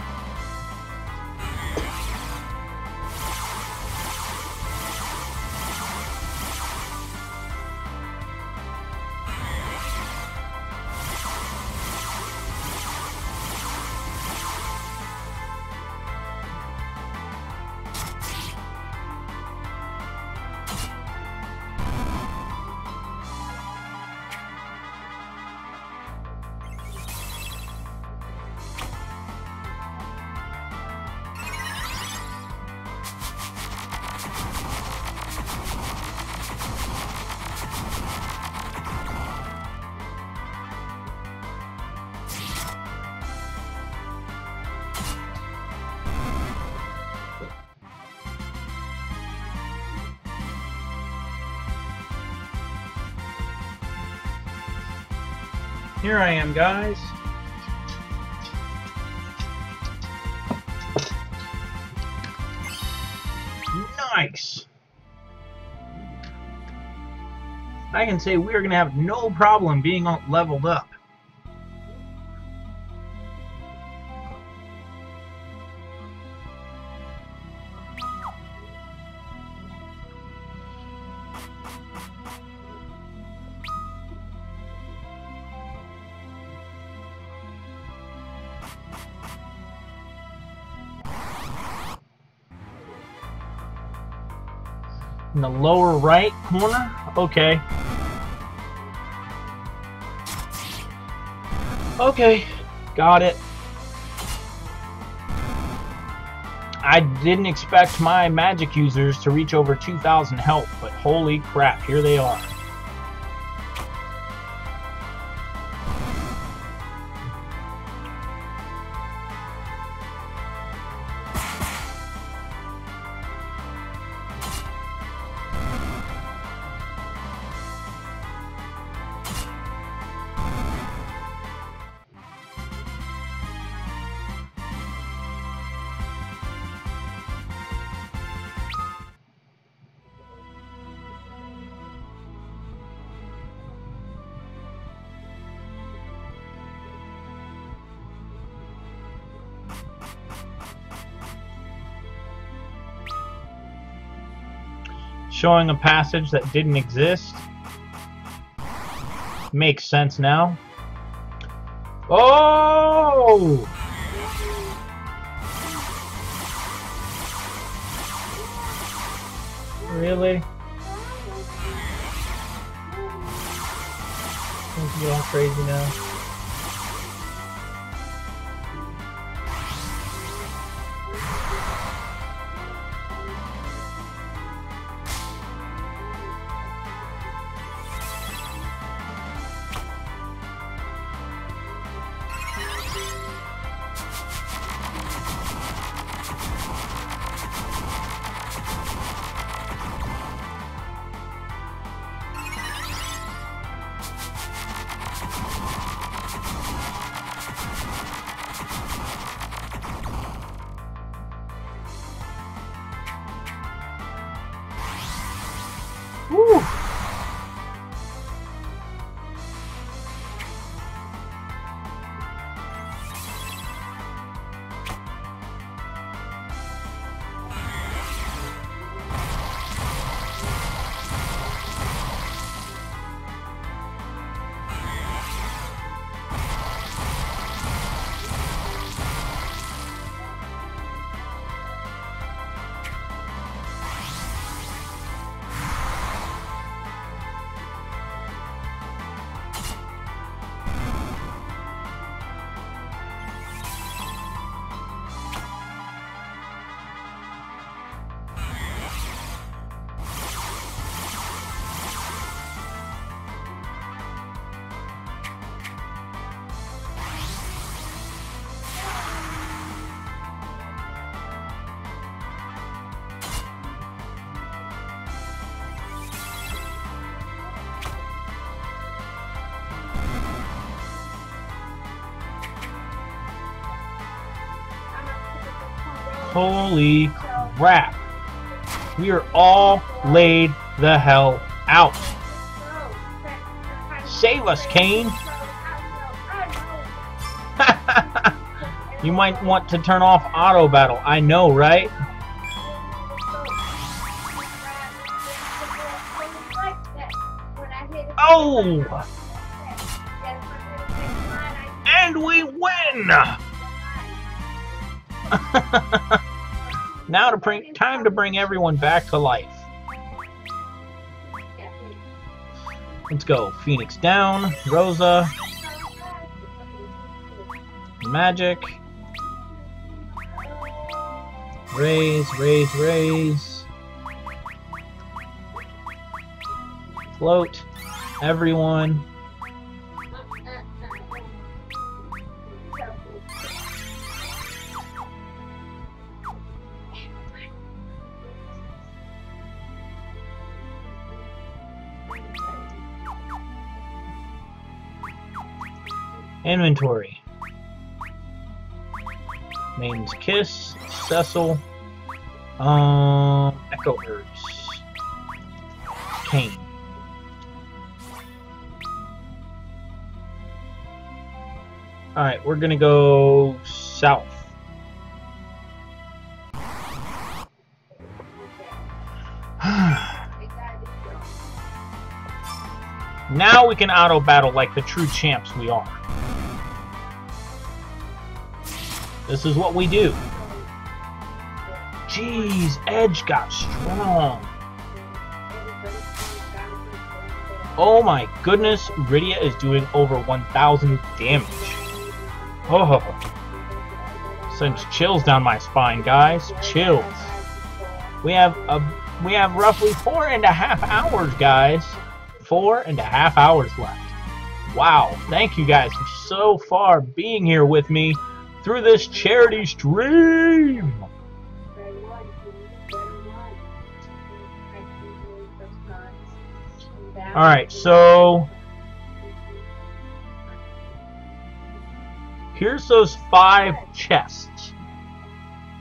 Here I am, guys. Nice. I can say we're going to have no problem being leveled up. The lower right corner. Okay. Okay, got it. I didn't expect my magic users to reach over 2,000 health, but holy crap, here they are. Showing a passage that didn't exist. Makes sense now. Oh! Really? Don't get all crazy now. Holy crap. We are all laid the hell out. Save us, Kain. you might want to turn off auto battle. I know, right? Bring everyone back to life. Let's go. Phoenix down. Rosa. Magic. Raise, raise, raise. Float. Everyone. Inventory. Maiden's Kiss, Cecil, um, Echo Herbs, Kain. Alright, we're gonna go south. now we can auto battle like the true champs we are. This is what we do. Jeez, Edge got strong. Oh my goodness, Rydia is doing over 1,000 damage. Oh, sends chills down my spine, guys. Chills. We have a we have roughly four and a half hours, guys. Four and a half hours left. Wow! Thank you guys so far being here with me through this charity stream. All right, so here's those five chests.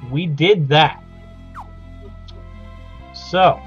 We did that. So,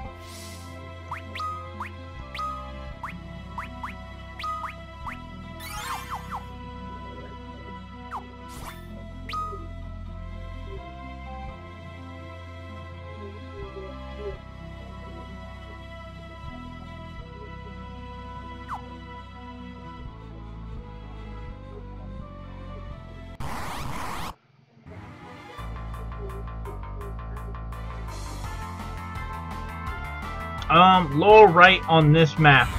lower right on this map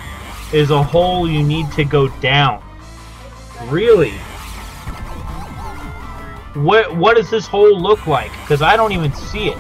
is a hole you need to go down. Really? What what does this hole look like? Because I don't even see it.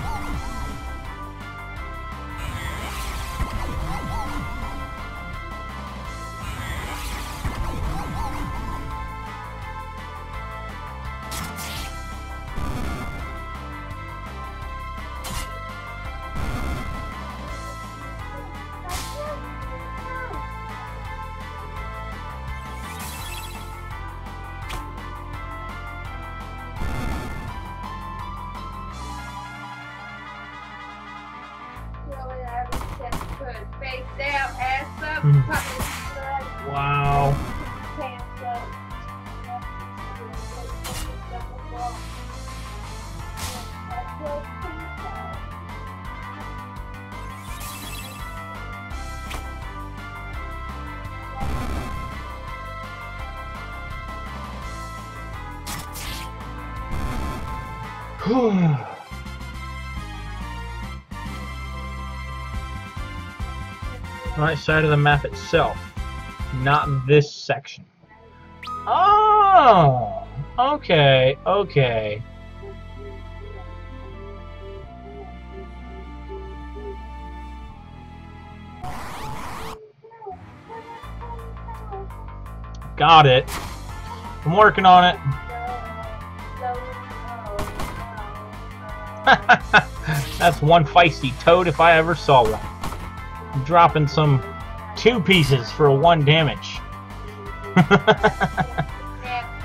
Right side of the map itself, not this section. Oh, okay, okay. Got it. I'm working on it. That's one feisty toad if I ever saw one. Dropping some two pieces for one damage.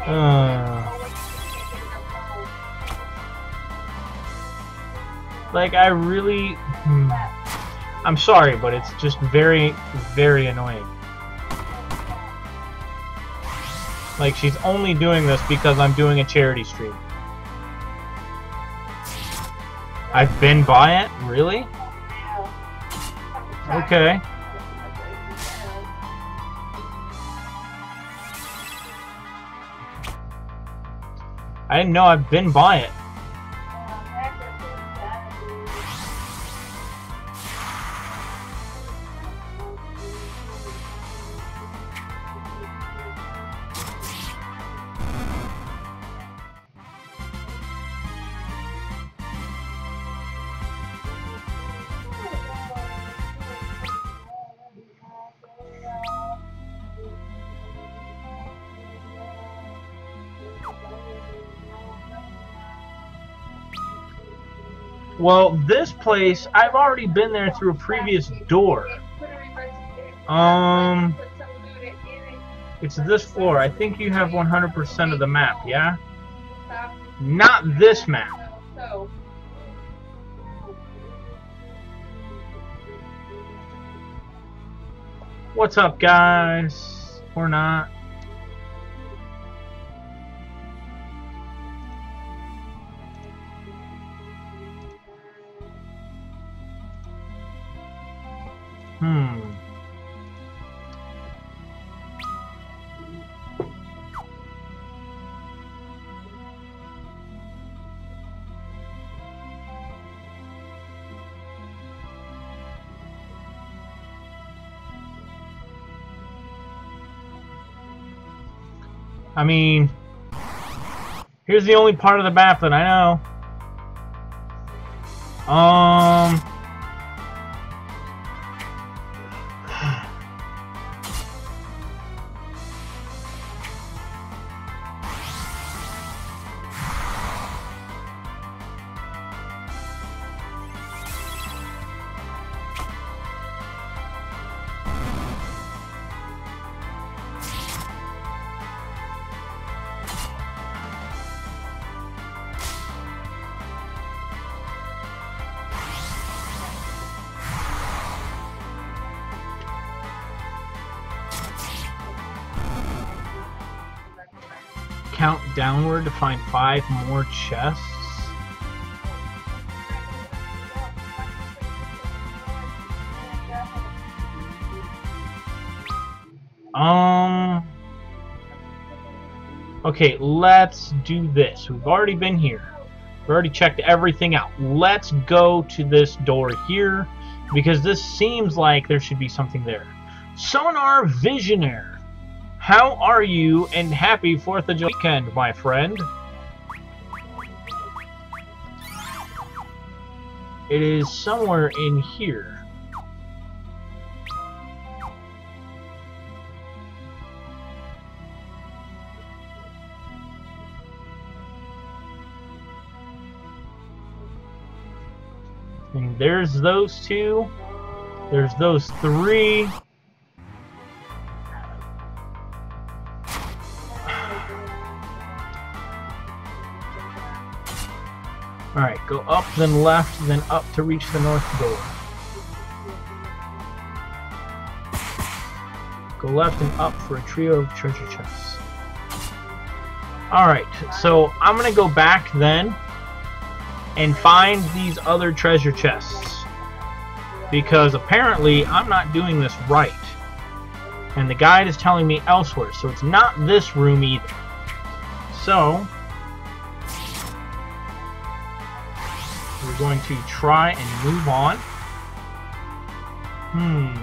Uh. Like, I really. Hmm, I'm sorry, but it's just very, very annoying. Like, she's only doing this because I'm doing a charity stream. I've been by it? Really? Okay. I didn't know I've been by it. Well, this place, I've already been there through a previous door. Um, it's this floor. I think you have 100% of the map, yeah? Not this map. What's up, guys? Or not? Hmm. I mean, here's the only part of the map that I know. Um, five more chests. Um. Okay, let's do this. We've already been here. We've already checked everything out. Let's go to this door here because this seems like there should be something there. Sonar Visionaire. How are you and happy 4th of July weekend, my friend? It is somewhere in here. And there's those two. There's those three. Up, then left, then up to reach the north door. Go left and up for a trio of treasure chests. Alright, so I'm going to go back then and find these other treasure chests. Because apparently I'm not doing this right. And the guide is telling me elsewhere, so it's not this room either. So, going to try and move on. Hmm.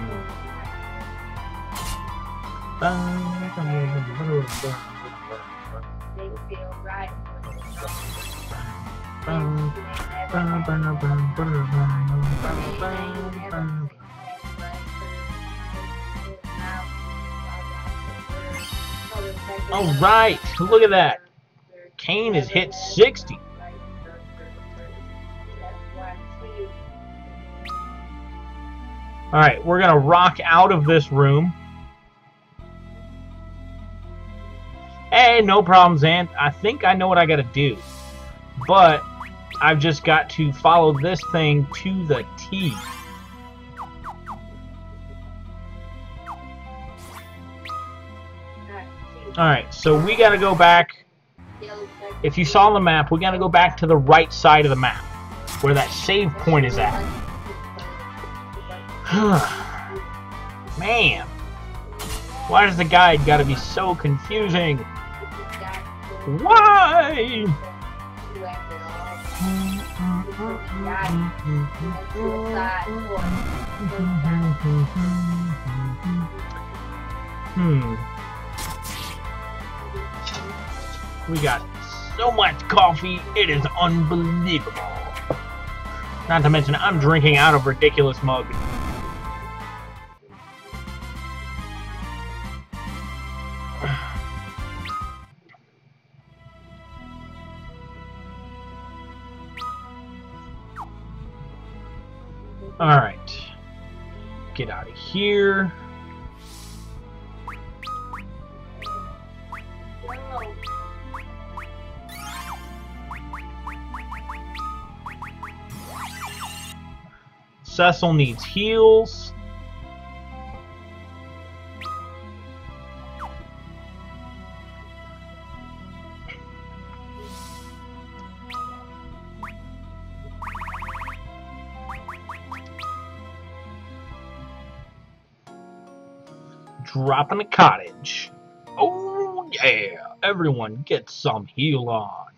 All right, look at that. Kain has hit 60. All right, we're gonna rock out of this room. Hey, no problem, Zan. I think I know what I gotta do, but I've just got to follow this thing to the T. Alright, so we gotta go back. If you saw the map, we gotta go back to the right side of the map, where that save point is at. Man, why does the guide gotta be so confusing? Why? Hmm. We got so much coffee, it is unbelievable. Not to mention, I'm drinking out of ridiculous mug. Alright. Get out of here. Cecil needs heals. Drop in the cottage. Oh yeah, everyone get some heal on.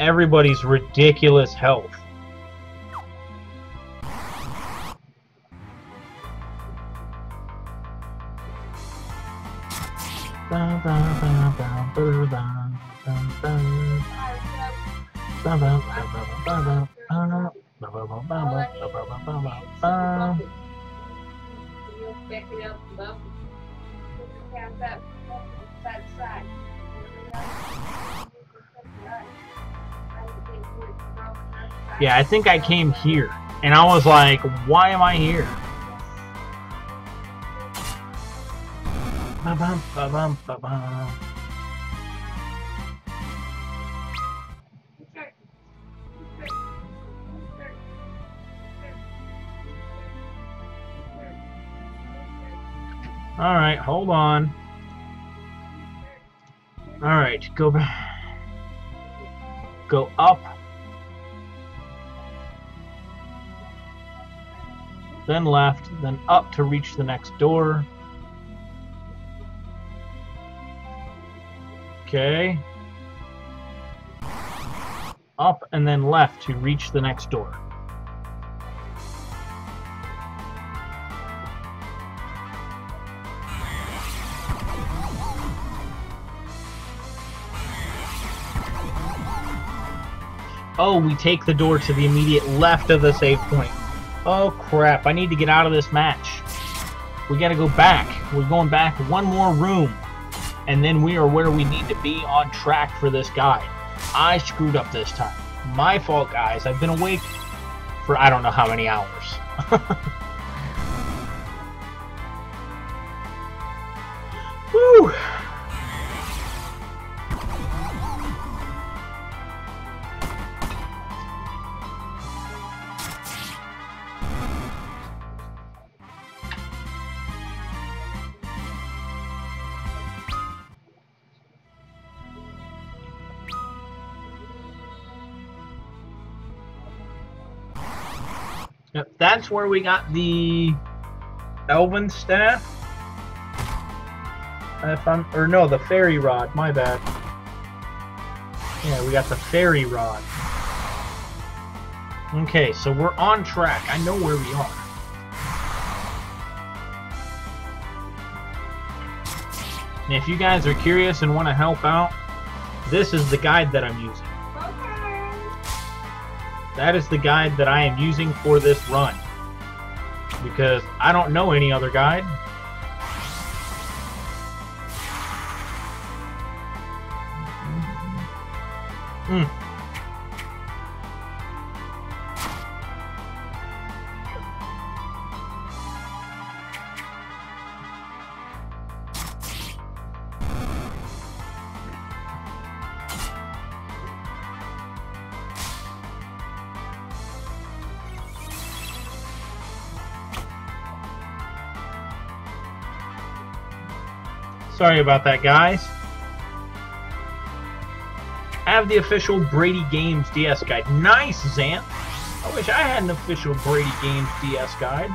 everybody's ridiculous health. Yeah, I think I came here. And I was like, why am I here? Ba-bum, ba-bum, ba-bum. Alright, hold on. Alright, go back. Go up. Then left, then up to reach the next door. Okay. Up and then left to reach the next door. Oh, we take the door to the immediate left of the save point. Oh crap, I need to get out of this match. We gotta go back. We're going back one more room. And then we are where we need to be on track for this guide. I screwed up this time. My fault, guys. I've been awake for I don't know how many hours. that's where we got the Elven staff. If I'm, or no, the fairy rod. My bad. Yeah, we got the fairy rod. Okay, so we're on track. I know where we are. And if you guys are curious and want to help out, this is the guide that I'm using. That is the guide that I am using for this run. Because I don't know any other guide. Mm. Sorry about that, guys. Have the official Brady Games DS guide. Nice, Zant. I wish I had an official Brady Games DS guide.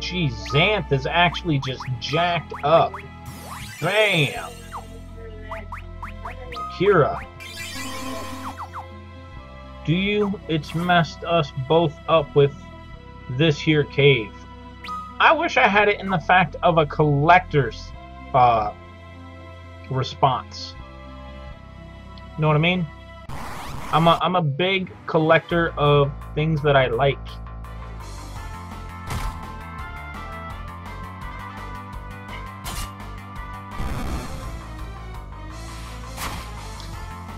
Geez, Xanth is actually just jacked up. Bam! Kira, do you? It's messed us both up with this here cave. I wish I had it in the fact of a collector's uh, response. You know what I mean? I'm a I'm a big collector of things that I like.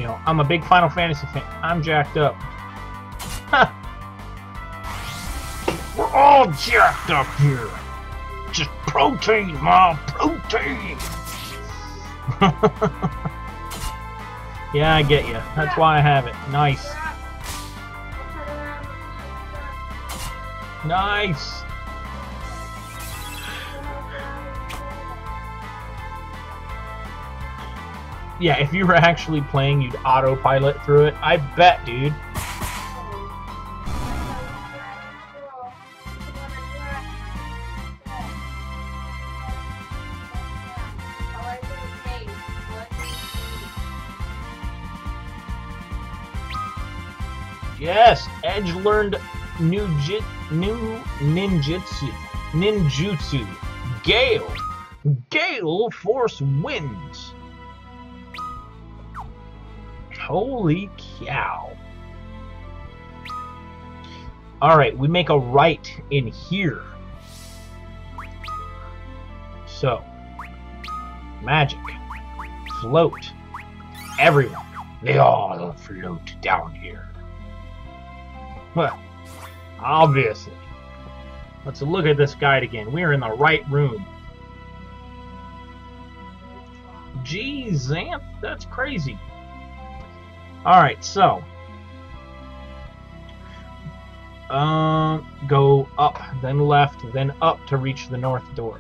Know, I'm a big Final Fantasy fan. I'm jacked up. We're all jacked up here. Just protein, mom, protein. yeah, I get you. That's why I have it. Nice. Nice. Yeah, if you were actually playing, you'd autopilot through it. I bet, dude. Yes, Edge learned new jit, new ninjutsu, ninjutsu, Gale, Gale Force Winds. Holy cow! All right, we make a right in here. So, magic, float, everyone, they all float down here. Well, obviously. Let's look at this guide again. We're in the right room. Geez, Xanth, that's crazy. Alright, so. Um, go up, then left, then up to reach the north door.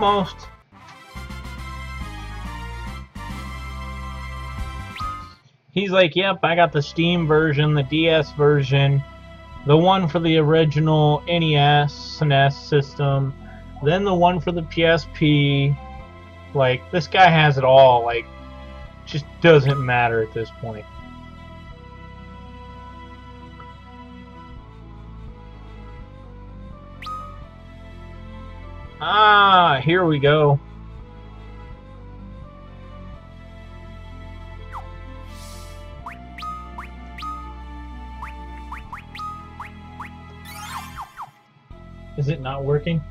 Almost. He's like, yep, I got the Steam version, the DS version, the one for the original NES, SNES system, then the one for the PSP. Like, this guy has it all. Like, just doesn't matter at this point. Here we go. Is it not working?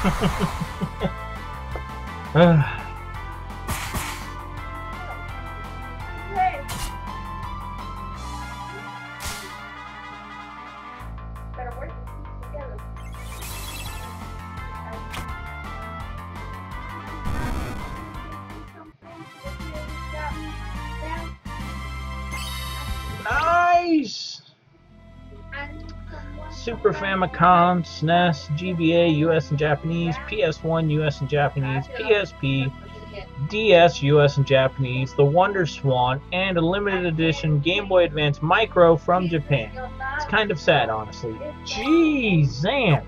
Ah, Famicom, SNES, GBA, US and Japanese, PS1, US and Japanese, PSP, DS, US and Japanese, the Wonder Swan, and a limited edition Game Boy Advance Micro from Japan. It's kind of sad, honestly. Jeez, Zan!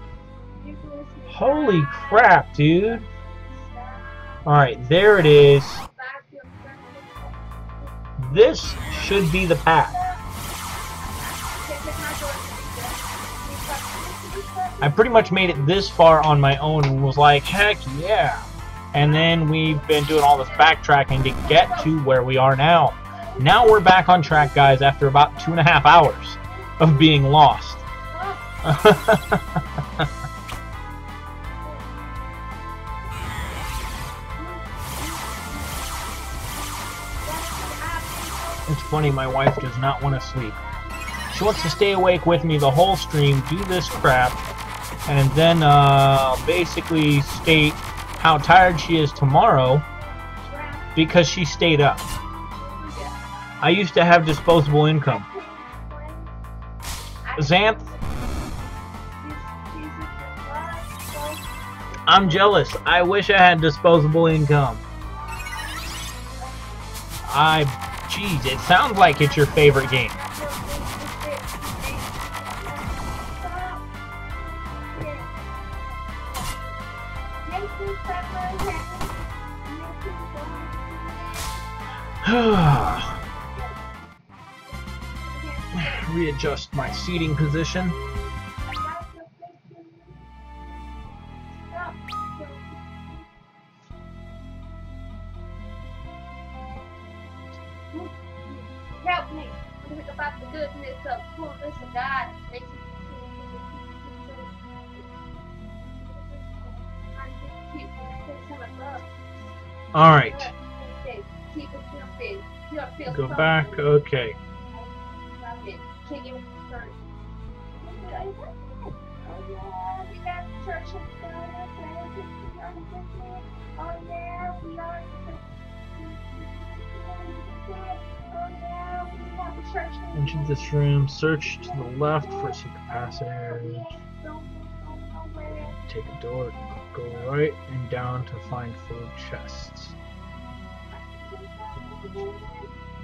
Holy crap, dude! Alright, there it is. This should be the path. I pretty much made it this far on my own and was like, heck yeah. And then we've been doing all this backtracking to get to where we are now. Now we're back on track, guys, after about two and a half hours of being lost. it's funny, my wife does not want to sleep. She wants to stay awake with me the whole stream, do this crap, and then uh, basically state how tired she is tomorrow because she stayed up. I used to have disposable income. Xanth, I'm jealous. I wish I had disposable income. I, Jeez, it sounds like it's your favorite game. Readjust my seating position. Help me think about the goodness of fullness of God. Makes Alright, go back. Okay. Enter this room. Search to the left for some capacitors. Take a door. Go right and down to find food chests.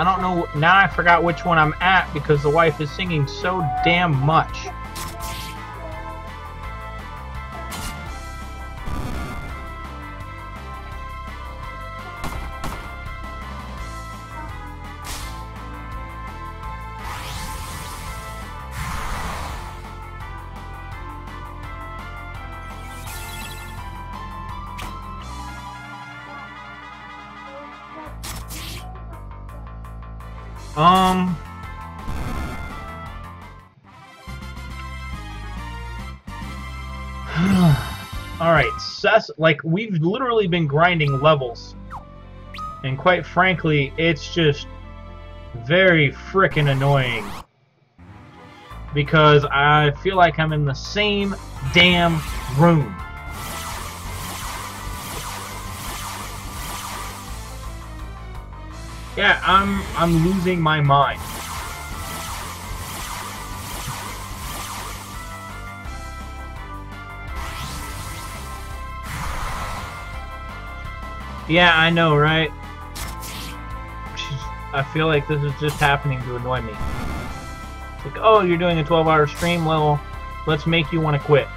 I don't know. Now I forgot which one I'm at because the wife is singing so damn much. Cess. Like we've literally been grinding levels And quite frankly, it's just very freaking annoying. Because I feel like I'm in the same damn room. Yeah, I'm I'm losing my mind. Yeah, I know, right? I feel like this is just happening to annoy me. Like, oh, you're doing a 12-hour stream? Well, let's make you want to quit.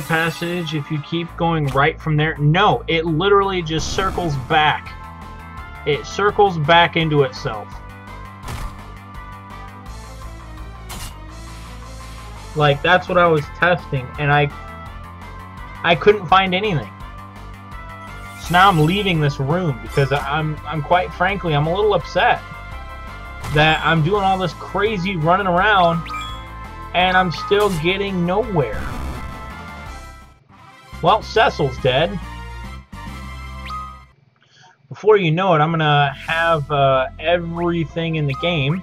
Passage if you keep going right from there? No, it literally just circles back. It circles back into itself. Like that's what I was testing and I I couldn't find anything. So now I'm leaving this room because I'm I'm quite frankly I'm a little upset that I'm doing all this crazy running around and I'm still getting nowhere. Well, Cecil's dead. Before you know it, I'm going to have uh, everything in the game.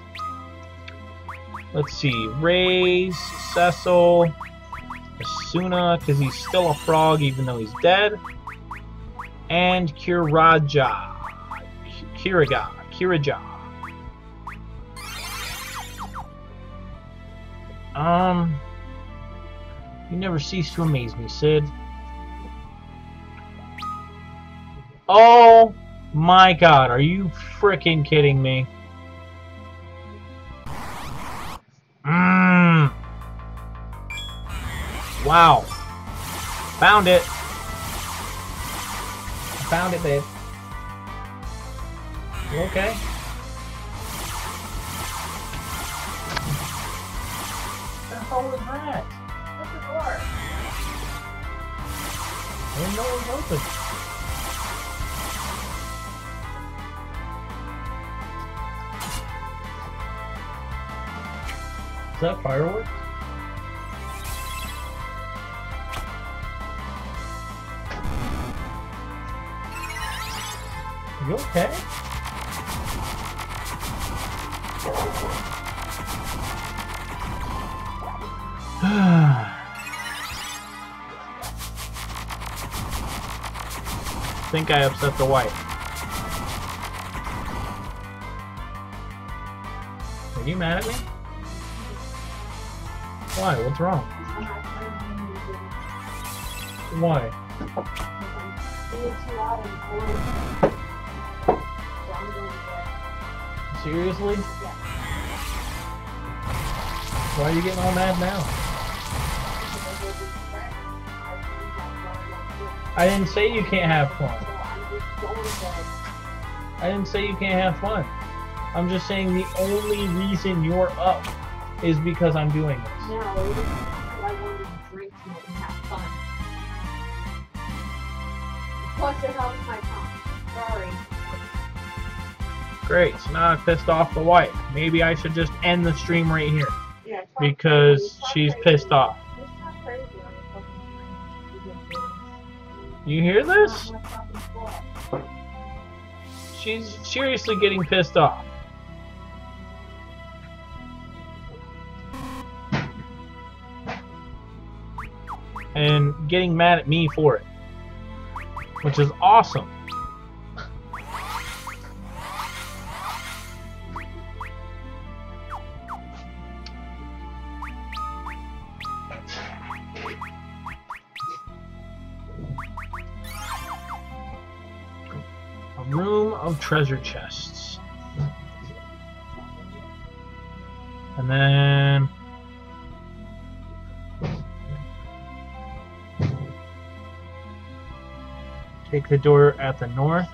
Let's see. Raise, Cecil, Esuna, because he's still a frog even though he's dead. And Curaja. Curaga. Curaja. Um... You never cease to amaze me, Cid. Oh my god, are you freaking kidding me? Mmm. Wow. Found it. Found it, babe. You okay? What the hell was that? What's the door? I didn't know it was open. That fireworks? You okay? think I upset the wife. Are you mad at me? Why? What's wrong? Why? Seriously? Why are you getting all mad now? I didn't say you can't have fun. I didn't say you can't have fun. I'm just saying the only reason you're up is because I'm doing this. No, it was because I wanted to drink tonight and have fun. Plus, it helps my tongue. Sorry. Great. So now I've pissed off the wife. Maybe I should just end the stream right here Yeah, because she's crazy. pissed off. Just talk crazy on the fucking screen. You get this. You hear this? Not my fucking fault. She's seriously getting pissed off. And getting mad at me for it. Which is awesome. A room of treasure chests. And then take the door at the north.